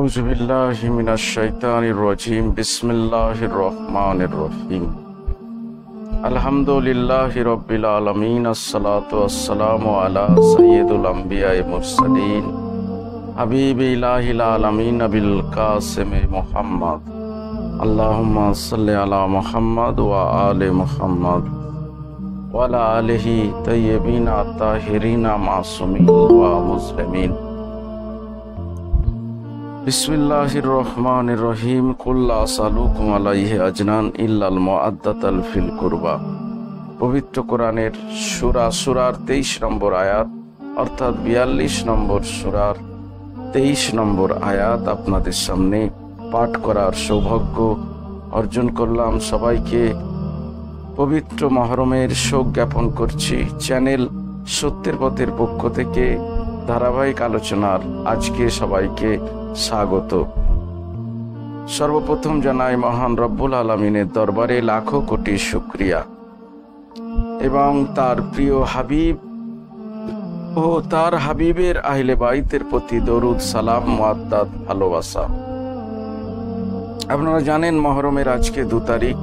أعوذ بالله من الشيطان الرجيم. بسم الله الرحمن الرحيم. الحمد لله رب العالمين. الصلاة والسلام على سيد الأنبياء المرسلين. حبيب إله العالمين بالقاسم محمد. اللهم صل على محمد وآل محمد. وعلى آله طيبين الطاهرين معصومين ومسلمين বিসমিল্লাহির রহমানির রহিম কুল্লা সালুকুম আলাইহি আজনান ইল্লাল মুআদ্দাতাল ফিল কুরবা। পবিত্র কোরআনের সূরা, সূরার 23 নম্বর আয়াত, অর্থাৎ 42 নম্বর সূরার 23 নম্বর আয়াত আপনাদের সামনে পাঠ করার সৌভাগ্য অর্জন করলাম। সবাইকে পবিত্র মহরমের শোক জ্ঞাপন করছি। চ্যানেল সত্যের পথের পক্ষ থেকে ধারাবাহিক আলোচনার আজকে সবাইকে স্বাগত। সর্বপ্রথম জানাই মহান রব্বুল আলমিনের দরবারে লাখো কোটি শুক্রিয়া। এবং তার প্রিয় হাবিব ও তার হাবিবের আহিলে বাইতের প্রতি দরুদ, সালাম মুআদ্দাদ ভালোবাসা। আপনারা জানেন মহরমের আজকে দু তারিখ।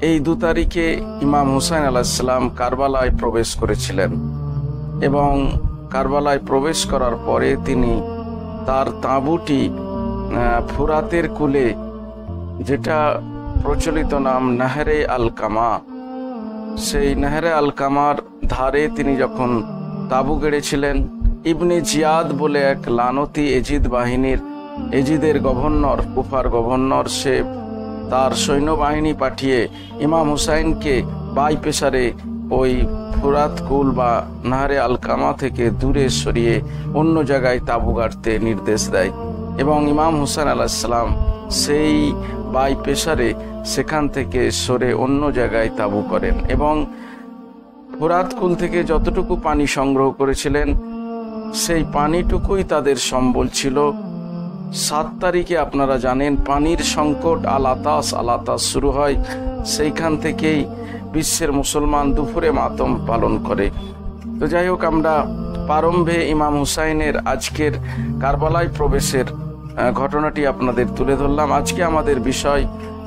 এই দু তারিখে ইমাম হুসাইন আলাহিসাল্লাম কারবালায় প্রবেশ করেছিলেন এবং কারবালায় প্রবেশ করার পরে তিনি তার তাঁবুটি ফুরাতের কুলে, যেটা প্রচলিত নাম নাহরে আল কামা সেই নাহরে আল কামার ধারে তিনি যখন তাঁবু গেড়েছিলেন, ইবনে জিয়াদ বলে এক লানতি এজিদ বাহিনীর, এজিদের গভর্নর, কুফার গভর্নর, সে তার সৈন্যবাহিনী পাঠিয়ে ইমাম হুসাইনকে বাই পেশারে ওই ফুরাত কুল বা নাহারে আলকামা থেকে দূরে সরিয়ে অন্য জায়গায় তাবু গাড়তে নির্দেশ দেয় এবং ইমাম হুসাইন আলাহিসাল্লাম সেই বাই পেশারে সেখান থেকে সরে অন্য জায়গায় তাবু করেন এবং ফুরাত কুল থেকে যতটুকু পানি সংগ্রহ করেছিলেন, সেই পানিটুকুই তাদের সম্বল ছিল। সাত তারিখে আপনারা জানেন, পানির সংকট আলাতাস আলাতাস শুরু হয় সেইখান থেকেই বিশ্বের মুসলমান দুপুরে মাতম পালন করে। তো যাই হোক, আমরা প্রারম্ভে ইমাম হুসাইনের আজকের কারবালায় প্রবেশের ঘটনাটি আপনাদের তুলে ধরলাম। আজকে আমাদের বিষয়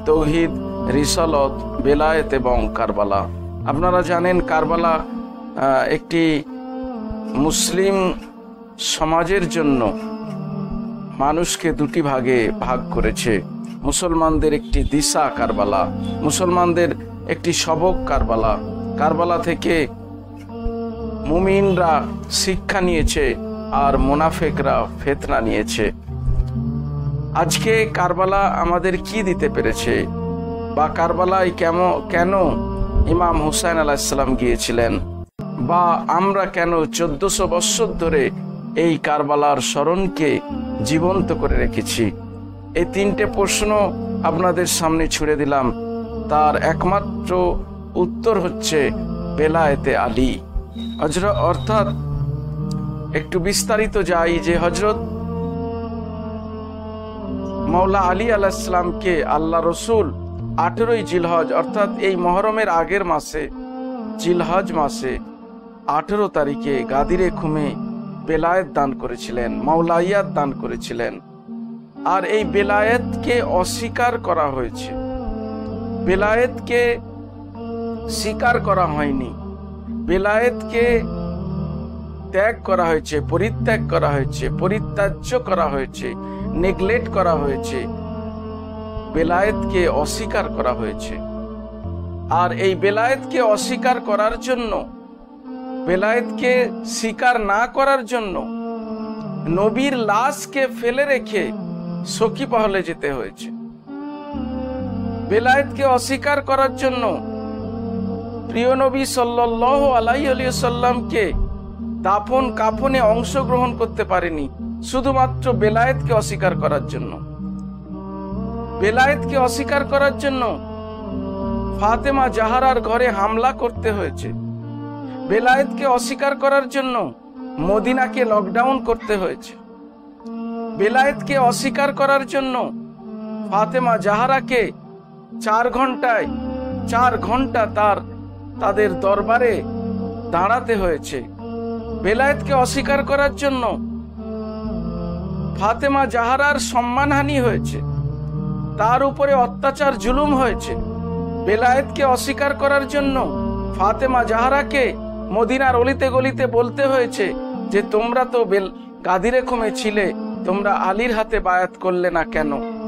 তৌহিদ, রিসালত, বেলায়েত এবং কারবালা। আপনারা জানেন, কারবালা একটি মুসলিম সমাজের জন্য মানুষকে দুটি ভাগে ভাগ করেছে। মুসলমানদের একটি দিশা কারবালা, মুসলমানদের একটি সবক কারবালা। কারবালা থেকে মুমিনরা শিক্ষা নিয়েছে আর মোনাফেকরা ফেতনা নিয়েছে। আজকে কারবালা আমাদের কি দিতে পেরেছে? বা কারবালায় কেমন কেন ইমাম হুসাইন আলাহিসাল্লাম গিয়েছিলেন? বা আমরা কেন চোদ্দশো বৎসর ধরে এই কারবালার স্মরণকে জীবন্ত করে রেখেছি? এই তিনটে প্রশ্ন আপনাদের সামনে ছুড়ে দিলাম। তার একমাত্র উত্তর হচ্ছে বেলায়েতে আলী। হজরত অর্থাৎ একটু বিস্তারিত যাই যে হজরত মৌলা আলী আলাহিসামকে আল্লাহ রসুল আঠেরোই জিলহজ, অর্থাৎ এই মহরমের আগের মাসে, জিলহজ মাসে আঠেরো তারিখে গাদিরে খুমে বেলায়েত দান করেছিলেন, মাওলাইয়াত দান করেছিলেন। আর এই বেলায়েতকে অস্বীকার করা হয়েছে। বেলায়েতকে স্বীকার করা হয়নি। বেলায়েতকে ত্যাগ করা হয়েছে, পরিত্যাগ করা হয়েছে, পরিত্যাজ্য করা হয়েছে, নেগলেক্ট করা হয়েছে। বেলায়েতকে অস্বীকার করা হয়েছে। আর এই বেলায়েতকে অস্বীকার করার জন্য, বেলায়েতকে স্বীকার না করার জন্য নবীর লাশকে ফেলে রেখে সখী পাহলে যেতে হয়েছে। বেলায়েতকে অস্বীকার করার জন্য প্রিয় নবী সাল্লাহ আলাই সাল্লামকে দাফন কাফনে অংশগ্রহণ করতে পারেনি, শুধুমাত্র বেলায়েতকে অস্বীকার করার জন্য। বেলায়েতকে অস্বীকার করার জন্য ফাতেমা জাহারার ঘরে হামলা করতে হয়েছে। বেলায়েতকে অস্বীকার করার জন্য মদিনাকে লকডাউন করতে হয়েছে। বেলায়েতকে অস্বীকার করার জন্য ফাতেমা জাহারাকে চার ঘন্টায় চার ঘণ্টা তার, তাদের দরবারে দাঁড়াতে হয়েছে। বেলায়েতকে অস্বীকার করার জন্য ফাতেমা জাহারার সম্মানহানি হয়েছে। তার উপরে অত্যাচার জুলুম হয়েছে। বেলায়েতকে অস্বীকার করার জন্য ফাতেমা জাহারাকে মদিনার অলিতে গলিতে বলতে হয়েছে যে, তোমরা তো বেল, গাদিরে খুমে ছিলে তোমরা আলীর হাতে বায়াত করলে না কেন?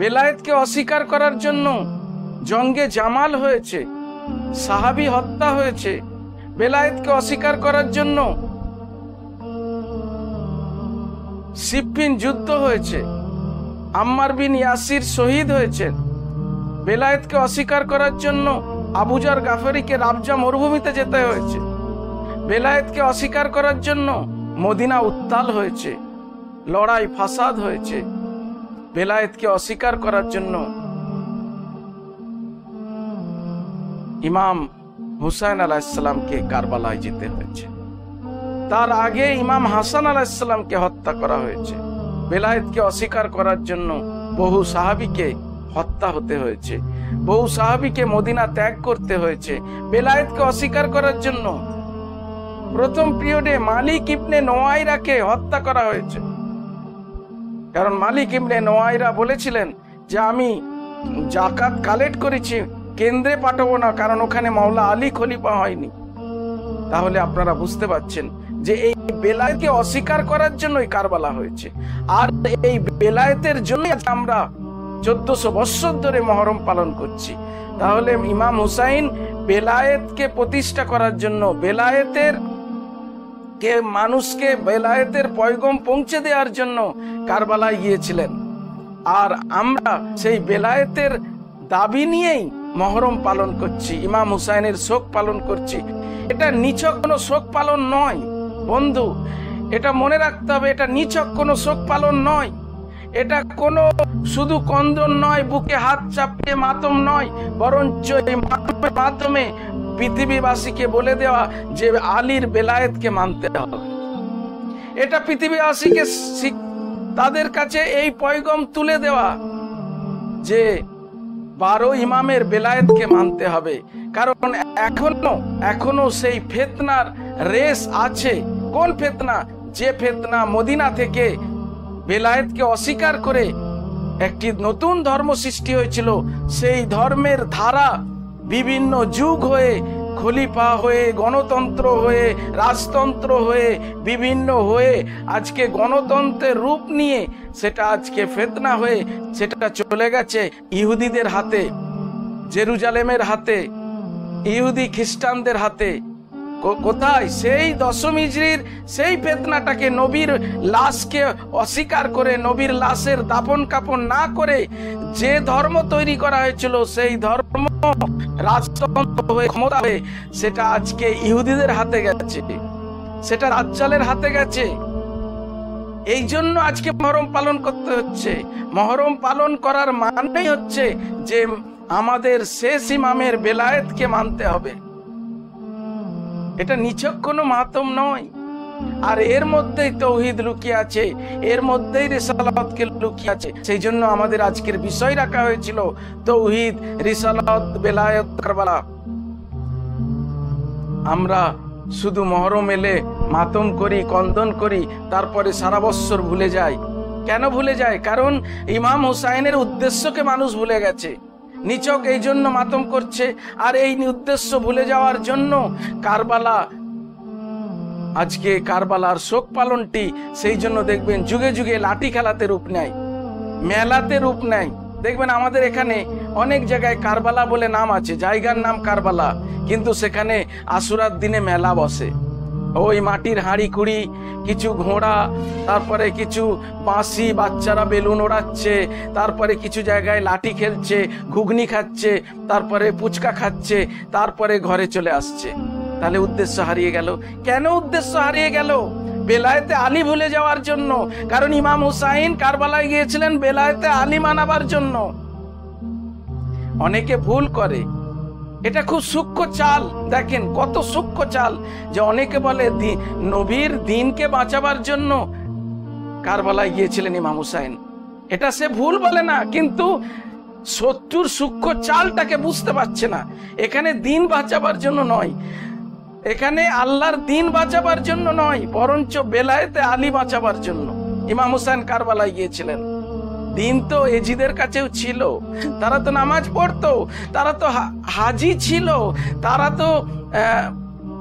বেলায়েতকে অস্বীকার করার জন্য জঙ্গে জামাল হয়েছে, সাহাবি হত্যা হয়েছে, বেলায়েতকে অস্বীকার করার জন্য সিপ্পিন যুদ্ধ হয়েছে, আম্মার বিন ইয়াসির শহীদ হয়েছেন। বেলায়েতকে অস্বীকার করার জন্য আবুজার গাফারিকে রাবজা মরুভূমিতে যেতে হয়েছে। বেলায়েতকে অস্বীকার করার জন্য মদিনা উত্তাল হয়েছে, লড়াই ফাসাদ হয়েছে। বেলায়েতকে অস্বীকার করার জন্য ইমাম হুসাইন আলাহিসাল্লামকে কারবালায় যেতে হয়েছে। তার আগে ইমাম হাসান আলাহিসাল্লামকে হত্যা করা হয়েছে। বেলায়েতকে অস্বীকার করার জন্য বহু সাহাবিকে হত্যা হতে হয়েছে। বহু সাহাবিকে মদিনা ত্যাগ করতে হয়েছে। বেলায়েতকে অস্বীকার করার জন্য প্রথম পিরিয়ডে মালিক ইবনে নোয়াইরাকে হত্যা করা হয়েছে। কারণ মালিক ইবনে নোয়াইরা বলেছিলেন যে আমি জাকাত কালেক্ট করেছি, কেন্দ্রে পাঠাবো না, কারণ ওখানে মাওলা আলী খলিফা হয়নি। তাহলে আপনারা বুঝতে পাচ্ছেন যে এই বেলায়েতকে অস্বীকার করার জন্যই কারবালা হয়েছে। আর এই বেলায়েতের জন্য আমরা চোদ্দশো বৎসর ধরে মহরম পালন করছি। তাহলে ইমাম হুসাইন বেলায়েতকে প্রতিষ্ঠা করার জন্য, বেলায়েতের কে মানুষকে বেলায়েতের পয়গম পৌঁছে দেওয়ার জন্য কারবালায় গিয়েছিলেন। আর আমরা সেই বেলায়েতের দাবি নিয়েই মহরম পালন করছি, ইমাম হুসাইনের শোক পালন করছি। এটা নিছক কোনো শোক পালন নয়। বন্ধু, এটা মনে রাখতে হবে, এটা নিছক কোনো শোক পালন নয়। এটা কোনো শুধু কন্দন নয়, বুকে হাত চাপিয়ে মাতম নয়, বরঞ্চ এই মাধ্যমে পৃথিবীবাসীকে বলে দেওয়া যে আলীর বেলায়েতকে মানতে হবে। এটা পৃথিবীবাসীকে তাদের কাছে এই পয়গম তুলে দেওয়া যে বারো ইমামের বেলায়েতকে মানতে হবে। কারণ এখনও এখনও সেই ফেতনার রেস আছে। কোন ফেতনা? যে ফেতনা মদিনা থেকে বেলায়েতকে অস্বীকার করে একটি নতুন ধর্ম সৃষ্টি হয়েছিল, সেই ধর্মের ধারা বিভিন্ন যুগ হয়ে খলিফা হয়ে, গণতন্ত্র হয়ে, রাজতন্ত্র হয়ে, বিভিন্ন হয়ে আজকে গণতন্ত্রের রূপ নিয়ে সেটা আজকে ফেতনা হয়ে সেটা চলে গেছে ইহুদিদের হাতে, জেরুজালেমের হাতে, ইহুদি খ্রিস্টানদের হাতে। কোথায়? সেই দশম ইজরির সেই ফেতনাটাকে নবীর লাশকে অস্বীকার করে, নবীর লাশের দাপন কাপন না করে যে ধর্ম তৈরি করা হয়েছিল, সেই ধর্ম রাজতন্ত্র ক্ষমতা হয়ে সেটা আজকে ইহুদিদের হাতে গেছে। সেটা রাজ্জালের হাতে গেছে। এই জন্য আজকে মহরম পালন করতে হচ্ছে। মহরম পালন করার মানেই হচ্ছে যে আমাদের শেষ ইমামের বেলায়েতকে মানতে হবে। এটা নিছক কোনো মাতম নয়। আর এর মধ্যেই তৌহিদ লুকিয়ে আছে, এর মধ্যেই রিসালাতকে লুকিয়ে আছে। সেই জন্য আমাদের আজকের বিষয় রাখা হয়েছিল তৌহিদ, রিসালাত, বেলায়ত, কারবালা। আমরা শুধু মহরম এলে মাতম করি, কন্দন করি, তারপরে সারা বৎসর ভুলে যাই। কেন ভুলে যায় কারণ ইমাম হুসাইনের উদ্দেশ্যকে মানুষ ভুলে গেছে। নিচক এই জন্য মাতম করছে, আর এই উদ্দেশ্য ভুলে যাওয়ার জন্য কারবালা, আজকে কারবালার শোক পালনটি সেই জন্য দেখবেন যুগে যুগে লাঠি খেলাতে রূপ নেয়, মেলাতে রূপ নেয়। দেখবেন আমাদের এখানে অনেক জায়গায় কারবালা বলে নাম আছে, জায়গার নাম কারবালা, কিন্তু সেখানে আশুরার দিনে মেলা বসে। ওই মাটির হাঁড়ি কুড়ি কিছু ঘোড়া, তারপরে কিছু বাঁশি, বাচ্চারা বেলুন ওড়াচ্ছে, তারপরে কিছু জায়গায় লাঠি খেলছে, ঘুগনি খাচ্ছে, তারপরে পুচকা খাচ্ছে, তারপরে ঘরে চলে আসছে। তাহলে উদ্দেশ্য হারিয়ে গেল। কেন উদ্দেশ্য হারিয়ে গেল? বেলায়েতে আলী ভুলে যাওয়ার জন্য। কারণ ইমাম হুসাইন কারবালায় গিয়েছিলেন বেলায়েতে আলী মানাবার জন্য। অনেকে ভুল করে। এটা খুব সূক্ষ্ম চাল। দেখেন কত সূক্ষ্ম চাল যে অনেকে বলে নবীর দিনকে বাঁচাবার জন্য কারবালায় গিয়েছিলেন ইমাম হুসাইন। এটা সে ভুল বলে না, কিন্তু শত্রুর সূক্ষ্ম চালটাকে বুঝতে পারছে না। এখানে দিন বাঁচাবার জন্য নয়। এখানে আল্লাহর দিন বাঁচাবার জন্য নয়, বরঞ্চ বেলায়েতে আলী বাঁচাবার জন্য। ইমাম হুসাইন কারবালায় গিয়েছিলেন। দিন তো এজিদের কাছেও ছিল। তারা তো নামাজ পড়তো, তারা তো হাজি ছিল, তারা তো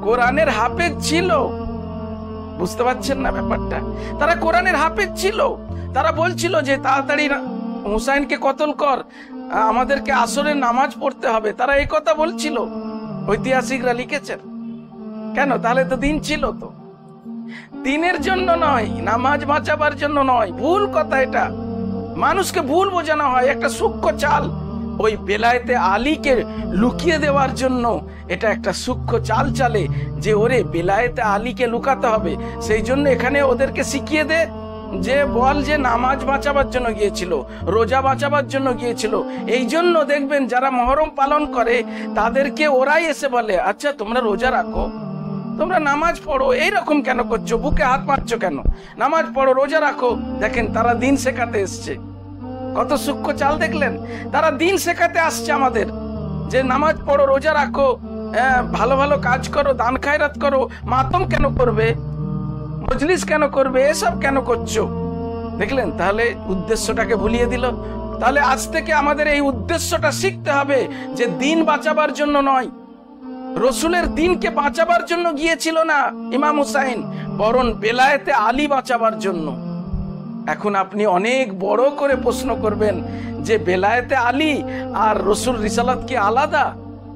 কোরআনের হাফেজ ছিল। বুঝতে পারছেন না ব্যাপারটা? তারা কোরআনের হাফেজ ছিল। তারা বলছিল যে, তাড়াতাড়ি হুসাইনকে কতল কর আমাদেরকে আসরের নামাজ পড়তে হবে। তারা এই কথা বলছিল। ঐতিহাসিকরা লিখেছেন। কেন? তাহলে তো দিন ছিল তো। দিনের জন্য নয়, নামাজ বাঁচাবার জন্য নয়। ভুল কথা এটা। মানুষকে ভুল বোঝানো হয়, একটা সূক্ষ্ম চাল। ওই বেলায়েতে আলীকে লুকিয়ে দেওয়ার জন্য এটা একটা সূক্ষ্ম চাল চালে যে ওরে বেলায়েতে আলীকে লুকাতে হবে, সেই জন্য এখানে ওদেরকে শিখিয়ে দে যে বল যে নামাজ বাঁচাবার জন্য গিয়েছিল, রোজা বাঁচাবার জন্য গিয়েছিল। এই জন্য দেখবেন যারা মহরম পালন করে, তাদেরকে ওরাই এসে বলে আচ্ছা তোমরা রোজা রাখো, তোমরা নামাজ পড়ো, এইরকম কেন করছ? বুকে হাত মারছো কেন? নামাজ পড়ো, রোজা রাখো। দেখেন, তারা দিন শেখাতে এসছে। কত সূক্ষ্ম চাল দেখলেন? তারা দিন শেখাতে আসছে আমাদের। যে নামাজ পড়ো রোজা রাখো হ্যাঁ, ভালো ভালো কাজ করো দান খায়রাত করো মাতম কেন করবে? মজলিস কেন করবে? এসব কেন করছ? দেখলেন? তাহলে উদ্দেশ্যটাকে ভুলিয়ে দিল। তাহলে আজ থেকে আমাদের এই উদ্দেশ্যটা শিখতে হবে যে দিন বাঁচাবার জন্য নয়। রসুলের দিনকে বাঁচাবার জন্য গিয়েছিল না ইমাম হুসাইন বরং বেলায়েতে আলী বাঁচাবার জন্য। এখন আপনি অনেক বড় করে প্রশ্ন করবেন যে বেলায়েতে আলী আর রসুল রিসালাত কি আলাদা?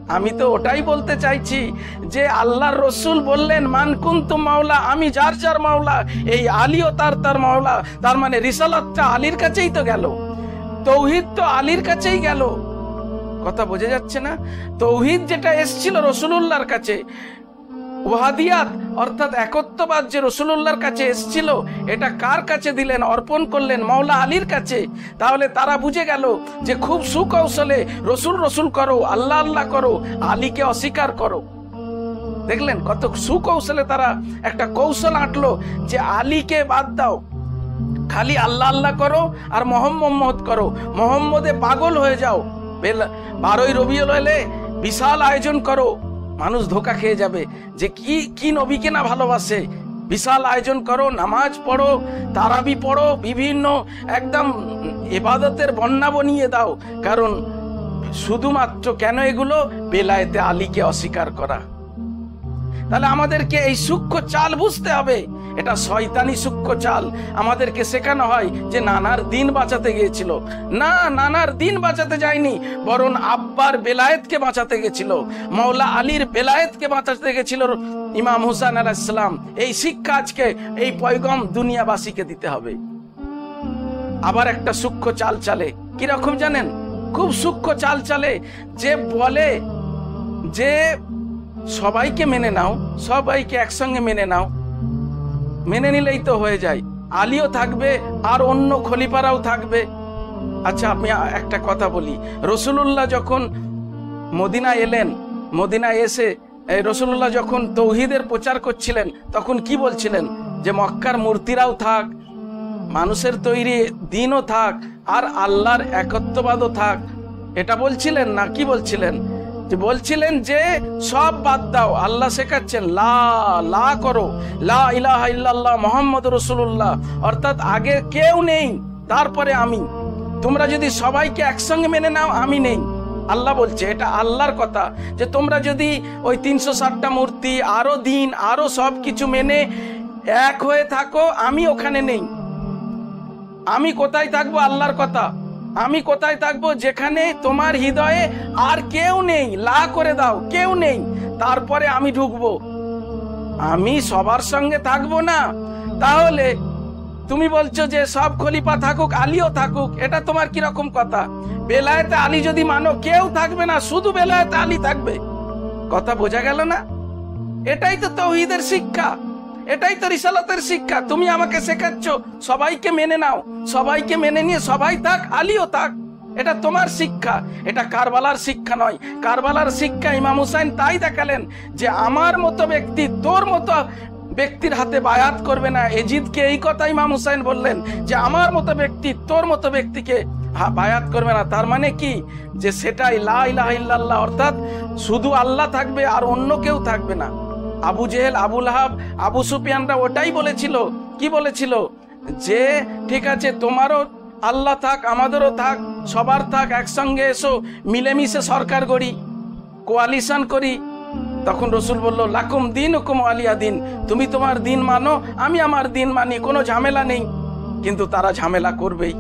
আমি তো ওটাই বলতে চাইছি যে আল্লাহর রসুল বললেন, মান কুন্তু মাওলা, আমি যার যার মাওলা, এই আলীও তার তার মাওলা। তার মানে রিসালাতটা আলীর কাছেই তো গেল, তৌহিদ তো আলীর কাছেই গেল। কথা বোঝা যাচ্ছে না? তৌহিদ যেটা এসছিল রসুলুল্লাহর কাছে ওয়াহাদিয়াত অর্থাৎ একত্ববাদ যে রসুলুল্লাহর কাছে এসছিল, এটা কার কাছে দিলেন, অর্পণ করলেন মাওলা আলীর কাছে? তাহলে তারা বুঝে গেল যে খুব সুকৌশলে রসুল রসুল করো, আল্লাহ আল্লাহ করো, আলীকে অস্বীকার করো। দেখলেন কত সুকৌশলে তারা একটা কৌশল আঁটলো যে আলীকে বাদ দাও। খালি আল্লাহ আল্লাহ করো আর মোহাম্মদ করো। মোহাম্মদে পাগল হয়ে যাও। বেলা- বারোই রবিউল এলে বিশাল আয়োজন করো। মানুষ ধোকা খেয়ে যাবে যে কি কি নবীকে না ভালোবাসে? বিশাল আয়োজন করো, নামাজ পড়ো, তারাবি পড়ো, বিভিন্ন একদম এবাদতের বন্যা বনিয়ে দাও। কারণ শুধুমাত্র কেন এগুলো? বেলায়েতে আলীকে অস্বীকার করা। তাহলে আমাদেরকে এই সূক্ষ্ম চাল বুঝতে হবে। এটা শয়তানি সূক্ষ্ম চাল। আমাদেরকে শেখানো হয় যে নানার দিন বাঁচাতে গিয়েছিল। না, নানার দিন বাঁচাতে যায়নি, বরং আব্বার বেলায়েতকে বাঁচাতে গেছিল মৌলা আলীর বেলায়েতকে বাঁচাতে গেছিল ইমাম হুসান আলাইসালাম এই শিক্ষা আজকে এই পয়গম দুনিয়াবাসীকে দিতে হবে। আবার একটা সূক্ষ্ম চাল চালে। কীরকম জানেন? খুব সূক্ষ্ম চাল চালে। যে বলে, যে সবাইকে মেনে নাও, সবাইকে একসঙ্গে মেনে নাও। মেনে নিলেই তো হয়ে যায়। আলীও থাকবে, আর অন্য খলিফারাও থাকবে। আচ্ছা আমি একটা কথা বলি। রসুলুল্লাহ যখন মদিনা এলেন মদিনা এসে, এই রসুল্লাহ যখন তৌহিদের প্রচার করছিলেন, তখন কি বলছিলেন? যে মক্কার মূর্তিরাও থাক, মানুষের তৈরি দিনও থাক, আর আল্লাহর একত্ববাদও থাক। এটা বলছিলেন না কি বলছিলেন? বলছিলেন যে সব বাদ দাও, আল্লাহ শেখাচ্ছেন, লা লা করো, লা ইলাহা ইল্লাল্লাহ মোহাম্মদ রসুল্লাহ অর্থাৎ আগে কেউ নেই, তারপরে আমি। তোমরা যদি সবাইকে একসঙ্গে মেনে নাও, আমি নেই। আল্লাহ বলছে, এটা আল্লাহর কথা যে তোমরা যদি ওই তিনশো ষাটটা মূর্তি, আরও দিন, আরও সব কিছু মেনে এক হয়ে থাকো, আমি ওখানে নেই। আমি কোথায় থাকব, আল্লাহর কথা। আমি কোথায় থাকব? যেখানে তোমার হৃদয়ে আর কেউ নেই। লা করে দাও, কেউ নেই। তারপরে আমি ঢুকবো। আমি সবার সঙ্গে থাকব না। তাহলে তুমি বলছো যে সব খলিফা থাকুক, আলীও থাকুক, এটা তোমার কীরকম কথা? বেলায়েতে আলী যদি মানো, কেউ থাকবে না, শুধু বেলায়েতে আলী থাকবে। কথা বোঝা গেল না? এটাই তো তৌহিদের শিক্ষা। এটাই তো রিসালাতের শিক্ষা। তুমি আমাকে শেখাচ্ছ, সবাইকে মেনে নাও। সবাইকে মেনে নিয়ে সবাই থাক, আলীও থাক। এটা তোমার শিক্ষা। এটা কারবালার শিক্ষা নয়। কারবালার শিক্ষা ইমাম হুসাইন তাই দেখালেন যে আমার মতো ব্যক্তি তোর মতো ব্যক্তির হাতে বায়াত করবে না। এজিদকে এই কথা ইমাম হুসাইন বললেন যে আমার মতো ব্যক্তি তোর মতো ব্যক্তিকে বায়াত করবে না। তার মানে কি? যে সেটাই লা ইলাহা ইল্লাল্লাহ অর্থাৎ শুধু আল্লাহ থাকবে আর অন্য কেউ থাকবে না। আবু জেহেল, আবু লাহাব, আবু সুফিয়ানরা ওটাই বলেছিল। কি বলেছিল? যে, ঠিক আছে, তোমারও আল্লাহ থাক, আমাদেরও থাক, সবার থাক, একসঙ্গে এসো, মিলেমিশে সরকার গড়ি, কোয়ালিশন করি। তখন রসুল বলল, লাকুম দিন হুকুম আলিয়া দিন, তুমি তোমার দিন মানো, আমি আমার দিন মানি, কোনো ঝামেলা নেই। কিন্তু তারা ঝামেলা করবেই,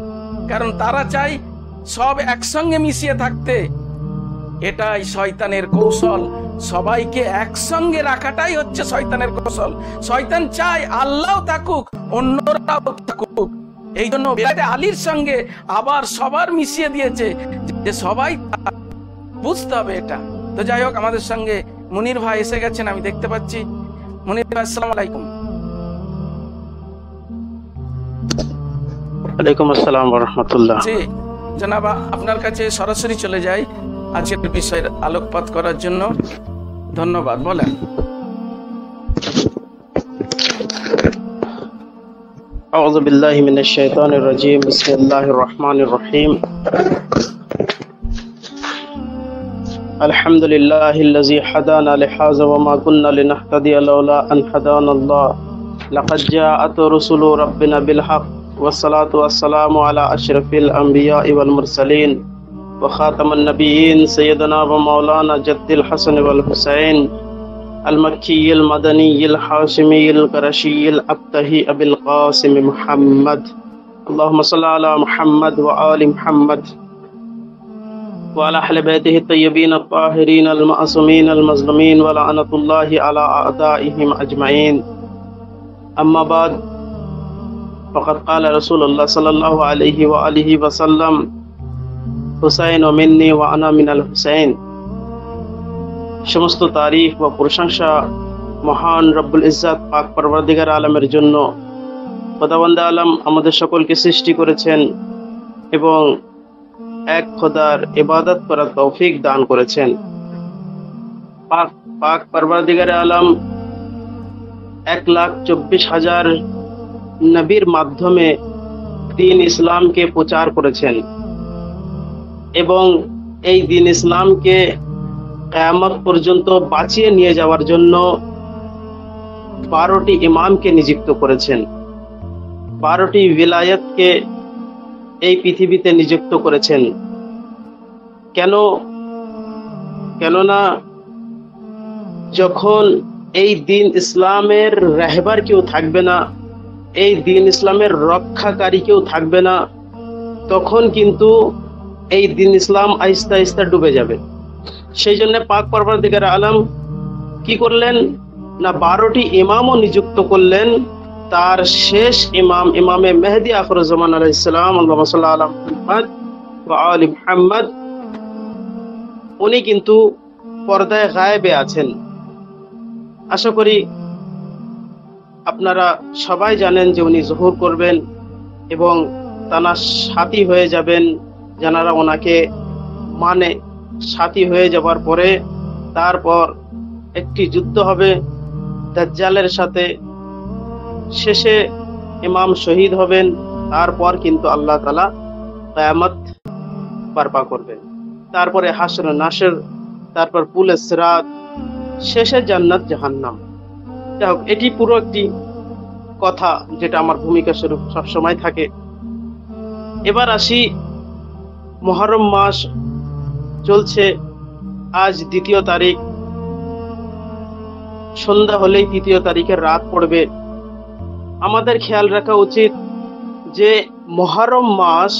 কারণ তারা চাই সব একসঙ্গে মিশিয়ে থাকতে। এটাই শয়তানের কৌশল। সবাইকে একসঙ্গে রাখাটাই হচ্ছে শয়তানের কৌশল। শয়তান চায় আল্লাহ থাকুক অন্যরাও থাকুক। এই জন্য বিরাট আলীর সঙ্গে আবার সবার মিশিয়ে দিয়েছে যে সবাই বুঝতে হবে এটা। তো যাই হোক আমাদের সঙ্গে মুনির ভাই এসে গেছেন আমি দেখতে পাচ্ছি। মুনির ভাই আসসালামু আলাইকুম। ওয়ালাইকুম আসসালাম রহমতুল্লাহ। জি জানাবা আপনার কাছে সরাসরি চলে যাই। আজকের বিষয়ের আলোকপাত করার জন্য ধন্যবাদ বলেন أعوذ بالله من الشيطان الرجيم بسم الله الرحمن الرحيم الحمد لله الذي هدانا لهذا وما كنا لنهتدي لولا أن هدانا الله لقد جاءت رسل ربنا بالحق والصلاة والسلام على أشرف الأنبياء والمرسلين وخاتم النبيين سيدنا ومولانا جد الحسن والحسين المكي المدني الحاشمي القرشي الأبتهي أبي القاسم محمد. اللهم صل على محمد وآل محمد. وعلى أهل بيته الطيبين الطاهرين المعصومين المظلومين ولعنة الله على أعدائهم أجمعين. أما بعد فقد قال رسول الله صلى الله عليه وآله وسلم হুসাইন ও মিন্নি ওয়া আনা মিনাল হুসাইন। সমস্ত তারিফ বা প্রশংসা মহান রব্বুল ইজাত পাক পরবর্দিগার আলমের জন্য। খোদাবন্দ আলম আমাদের সকলকে সৃষ্টি করেছেন এবং এক খোদার ইবাদত করার তৌফিক দান করেছেন। পাক পাক পরবর্দিগার আলম এক লাখ চব্বিশ হাজার নবীর মাধ্যমে তিন ইসলামকে প্রচার করেছেন। এবং এই দিন ইসলামকে কেয়ামত পর্যন্ত বাঁচিয়ে নিয়ে যাওয়ার জন্য বারোটি ইমামকে নিযুক্ত করেছেন। বারোটি বিলায়তকে এই পৃথিবীতে নিযুক্ত করেছেন। কেন? কেননা যখন এই দিন ইসলামের রেহবার কেউ থাকবে না, এই দিন ইসলামের রক্ষাকারী কেউ থাকবে না, তখন কিন্তু এই দিন ইসলাম আস্তে আস্তে ডুবে যাবে। সেই জন্য পাক পরবর্তীকার আলম কি করলেন? না, বারোটি ইমামও নিযুক্ত করলেন। তার শেষ ইমাম, ইমামে মেহেদি আখরুজ্জামান আলাইসালাম আল্লাহ সাল্লাহ আলম আলী মুহাম্মদ। উনি কিন্তু পর্দায় গায়েবে আছেন। আশা করি আপনারা সবাই জানেন যে উনি জহুর করবেন এবং তানার সাথী হয়ে যাবেন। যারা ওনাকে মানে সাথী হয়ে যাবার পরে তারপর একটি যুদ্ধ হবে। দাজ্জালের সাথে শেষে ইমাম শহীদ হবেন, তারপর কিন্তু আল্লাহ তালা কয়ামত বারপা করবেন। তারপরে হাসর নাসর, তারপর পুলে সিরাত, শেষে জান্নাত জাহান্নাম। যাই হোক, এটি পুরো একটি কথা যেটা আমার ভূমিকা স্বরূপ সবসময় থাকে। এবার আসি মহরম মাস চলছে। আজ দ্বিতীয় তারিখ। সন্ধ্যা হলেই তৃতীয় তারিখের রাত পড়বে। আমাদের খেয়াল রাখা উচিত যে মহরম মাস,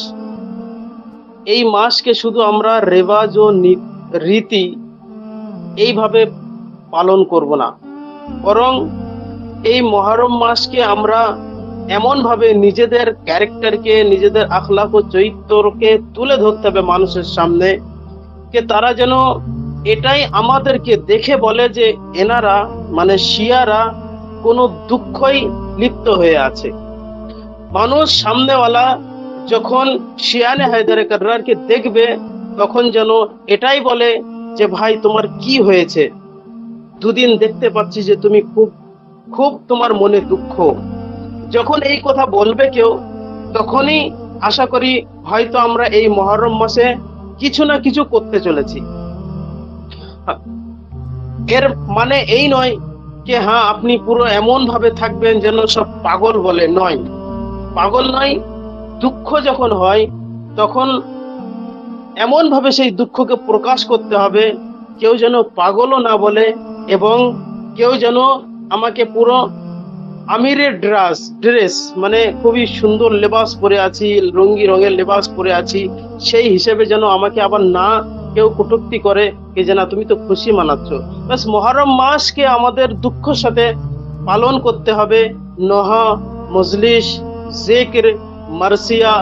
এই মাসকে শুধু আমরা রেওয়াজ ও রীতি এইভাবে পালন করব না। বরং এই মহরম মাসকে আমরা এমন ভাবে নিজেদের ক্যারেক্টারকে, নিজেদের আখলাক ও চরিত্রকে তুলে ধরতে হবে মানুষের সামনে যে তারা যেন এটাই আমাদেরকে দেখে বলে যে এনারা মানে শিয়ারা, কোনো দুঃখই লিপ্ত হয়ে আছে। মানুষ সামনেওয়ালা যখন শিয়ানে হায়দারে কার্রারকে দেখবে, তখন যেন এটাই বলে যে, ভাই, তোমার কি হয়েছে? দুদিন দেখতে পাচ্ছি যে তুমি খুব খুব তোমার মনে দুঃখ। যখন এই কথা বলবে কেউ, তখনই আশা করি হয়তো আমরা এই মহরম মাসে কিছু না কিছু করতে চলেছি। এর মানে এই নয় যে হ্যাঁ আপনি পুরো এমন ভাবে থাকবেন যেন সব পাগল বলে নয়। পাগল নয়, দুঃখ যখন হয়, তখন এমন ভাবে সেই দুঃখকে প্রকাশ করতে হবে, কেউ যেন পাগলও না বলে এবং কেউ যেন আমাকে পুরো আমিরের ড্রেস ড্রেস মানে খুবই সুন্দর লেবাস পরে আছি রঙ্গি রঙের লেবাস পরে আছি। সেই হিসেবে যেন আমাকে আবার না কেউ কটূক্তি করে, কে যেন তুমি তো খুশি মানাচ্ছ। ব্যাস, মহরম মাসকে আমাদের দুঃখ সাথে পালন করতে হবে। নহা, মজলিস, জেকের, মার্সিয়া,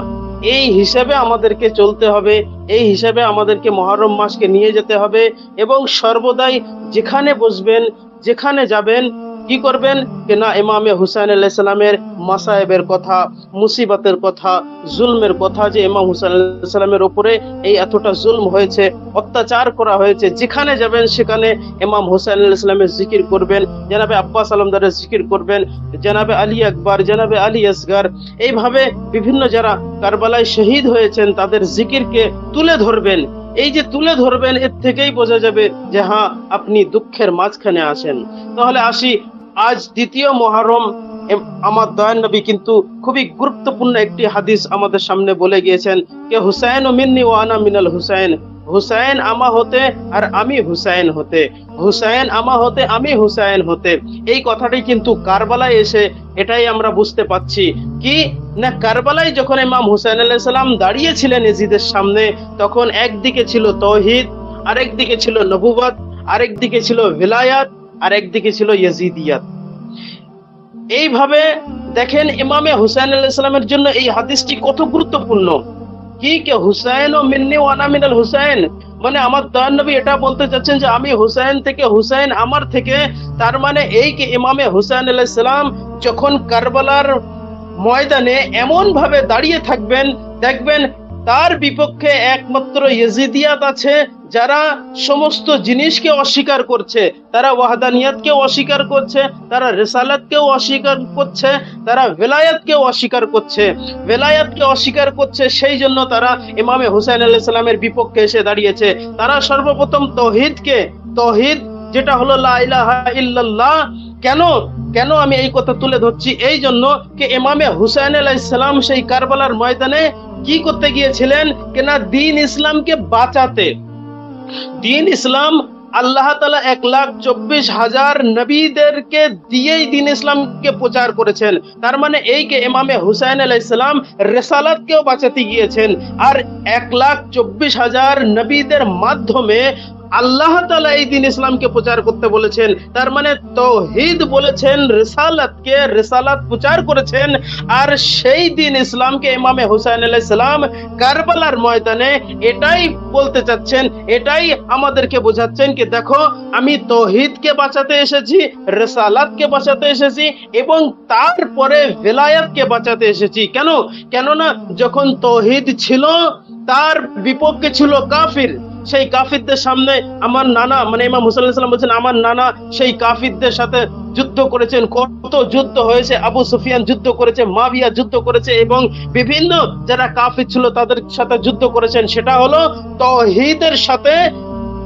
এই হিসাবে আমাদেরকে চলতে হবে। এই হিসাবে আমাদেরকে মহরম মাসকে নিয়ে যেতে হবে। এবং সর্বদাই যেখানে বসবেন, যেখানে যাবেন কি করবেন? যে না ইমামে হুসাইন আলাইসালামের মাসায়েবের কথা, মুসিবতের কথা, জুলমের কথা যে ইমাম হুসাইন আলাইসালামের উপরে এই এতটা জুলম হয়েছে, অত্যাচার করা হয়েছে, যেখানে যাবেন সেখানে ইমাম হুসাইন আলাইসালামের জিকির করবেন, জানাবে আব্বাস আলমদারের জিকির করবেন, জানাবে আলী আকবর, জানাবে আলী আসগার, এইভাবে বিভিন্ন যারা কারবালায় শহীদ হয়েছেন, তাদের জিকিরকে তুলে ধরবেন। এই যে তুলে ধরবেন, এর থেকেই বোঝা যাবে যে হ্যাঁ আপনি দুঃখের মাঝখানে আছেন। তাহলে আসি আজ দ্বিতীয় মহরম আমার দয়ান নবী কিন্তু খুবই গুরুত্বপূর্ণ একটি হাদিস আমাদের সামনে বলে গিয়েছেন কে হুসাইন ও মিন্নি ওয়ানা মিনাল হুসাইন। হুসাইন আমা হতে আর আমি হুসাইন হতে। হুসাইন আমা হতে, আমি হুসাইন হতে। এই কথাটি কিন্তু কারবালায় এসে এটাই আমরা বুঝতে পাচ্ছি। কি? না, কারবালায় যখন ইমাম হুসাইন আলাইহিস সালাম দাঁড়িয়েছিলেন এজিদের সামনে, তখন একদিকে ছিল তৌহিদ আরেক দিকে ছিল নবুবত আরেক দিকে ছিল ভিলায়াত আর একদিকে ছিল ইয়াজিদিয়াত। এইভাবে দেখেন ইমামে হুসাইন আলাইহিস সালামের জন্য এই হাদিসটি কত গুরুত্বপূর্ণ। কি কে হুসাইন ও মিন্নি ওয়ানা মিনাল হুসাইন? মানে আমার দয়ান নবী এটা বলতে চাচ্ছেন যে আমি হুসাইন থেকে হুসাইন আমার থেকে, তার মানে এই কি ইমামে হুসাইন আলাইহিস সালাম যখন কারবালার ময়দানে এমন ভাবে দাঁড়িয়ে থাকবেন, দেখবেন তার বিপক্ষে একমাত্র ইয়েজিদিয়াত আছে যারা সমস্ত জিনিসকে অস্বীকার করছে। তারা ওয়াহাদানিয়াতকে অস্বীকার করছে, তারা রেসালাতকেও অস্বীকার করছে, তারা ভেলায়াতকেও অস্বীকার করছে। ভেলায়াতকে অস্বীকার করছে, সেই জন্য তারা ইমামে হুসাইন আলাইহিস সালামের বিপক্ষে এসে দাঁড়িয়েছে। তারা সর্বপ্রথম তৌহিদকে, তৌহিদ যেটা হলো লা ইলাহা ইল্লাল্লাহ, কেন কেন আমি এই কথা তুলে ধরছি? এই জন্য যে ইমামে হুসাইন আলাইহিস সালাম সেই কারবালার ময়দানে কি করতে গিয়েছিলেন? কেনা দিন ইসলামকে বাঁচাতে? দিন ইসলাম আল্লাহ তালা এক লাখ চব্বিশ হাজার নবীদেরকে দিয়েই দিন ইসলামকে প্রচার করেছেন। তার মানে এই কে ইমামে হুসাইন আলাইসালাম রেসালাতকেও বাঁচাতে গিয়েছেন? আর এক লাখ চব্বিশ হাজার নবীদের মাধ্যমে আল্লাহ তালা এই দিন ইসলামকে প্রচার করতে বলেছেন। তার মানে তৌহিদ বলেছেন, রেসালাতকে রেসালাত প্রচার করেছেন। আর সেই দিন ইসলামকে ইমামে হুসাইন আলাইসালাম কারবালার ময়দানে এটাই বলতে চাচ্ছেন, এটাই আমাদেরকে বোঝাচ্ছেন কি দেখো, আমি তৌহিদকে বাঁচাতে এসেছি, রেসালাতকে বাঁচাতে এসেছি এবং তারপরে ভেলায়াতকে বাঁচাতে এসেছি। কেন? কেননা যখন তৌহিদ ছিল, তার বিপক্ষে ছিল কাফির। সেই কাফিরদের সামনে আমার নানা মানে ইমাম হুসাইন আলাইহিস সালাম বলছেন, আমার নানা সেই কাফিরদের সাথে যুদ্ধ করেছেন। কত যুদ্ধ হয়েছে, আবু সুফিয়ান যুদ্ধ করেছে, মাবিয়া যুদ্ধ করেছে এবং বিভিন্ন যারা কাফির ছিল তাদের সাথে যুদ্ধ করেছেন। সেটা হলো তৌহিদের সাথে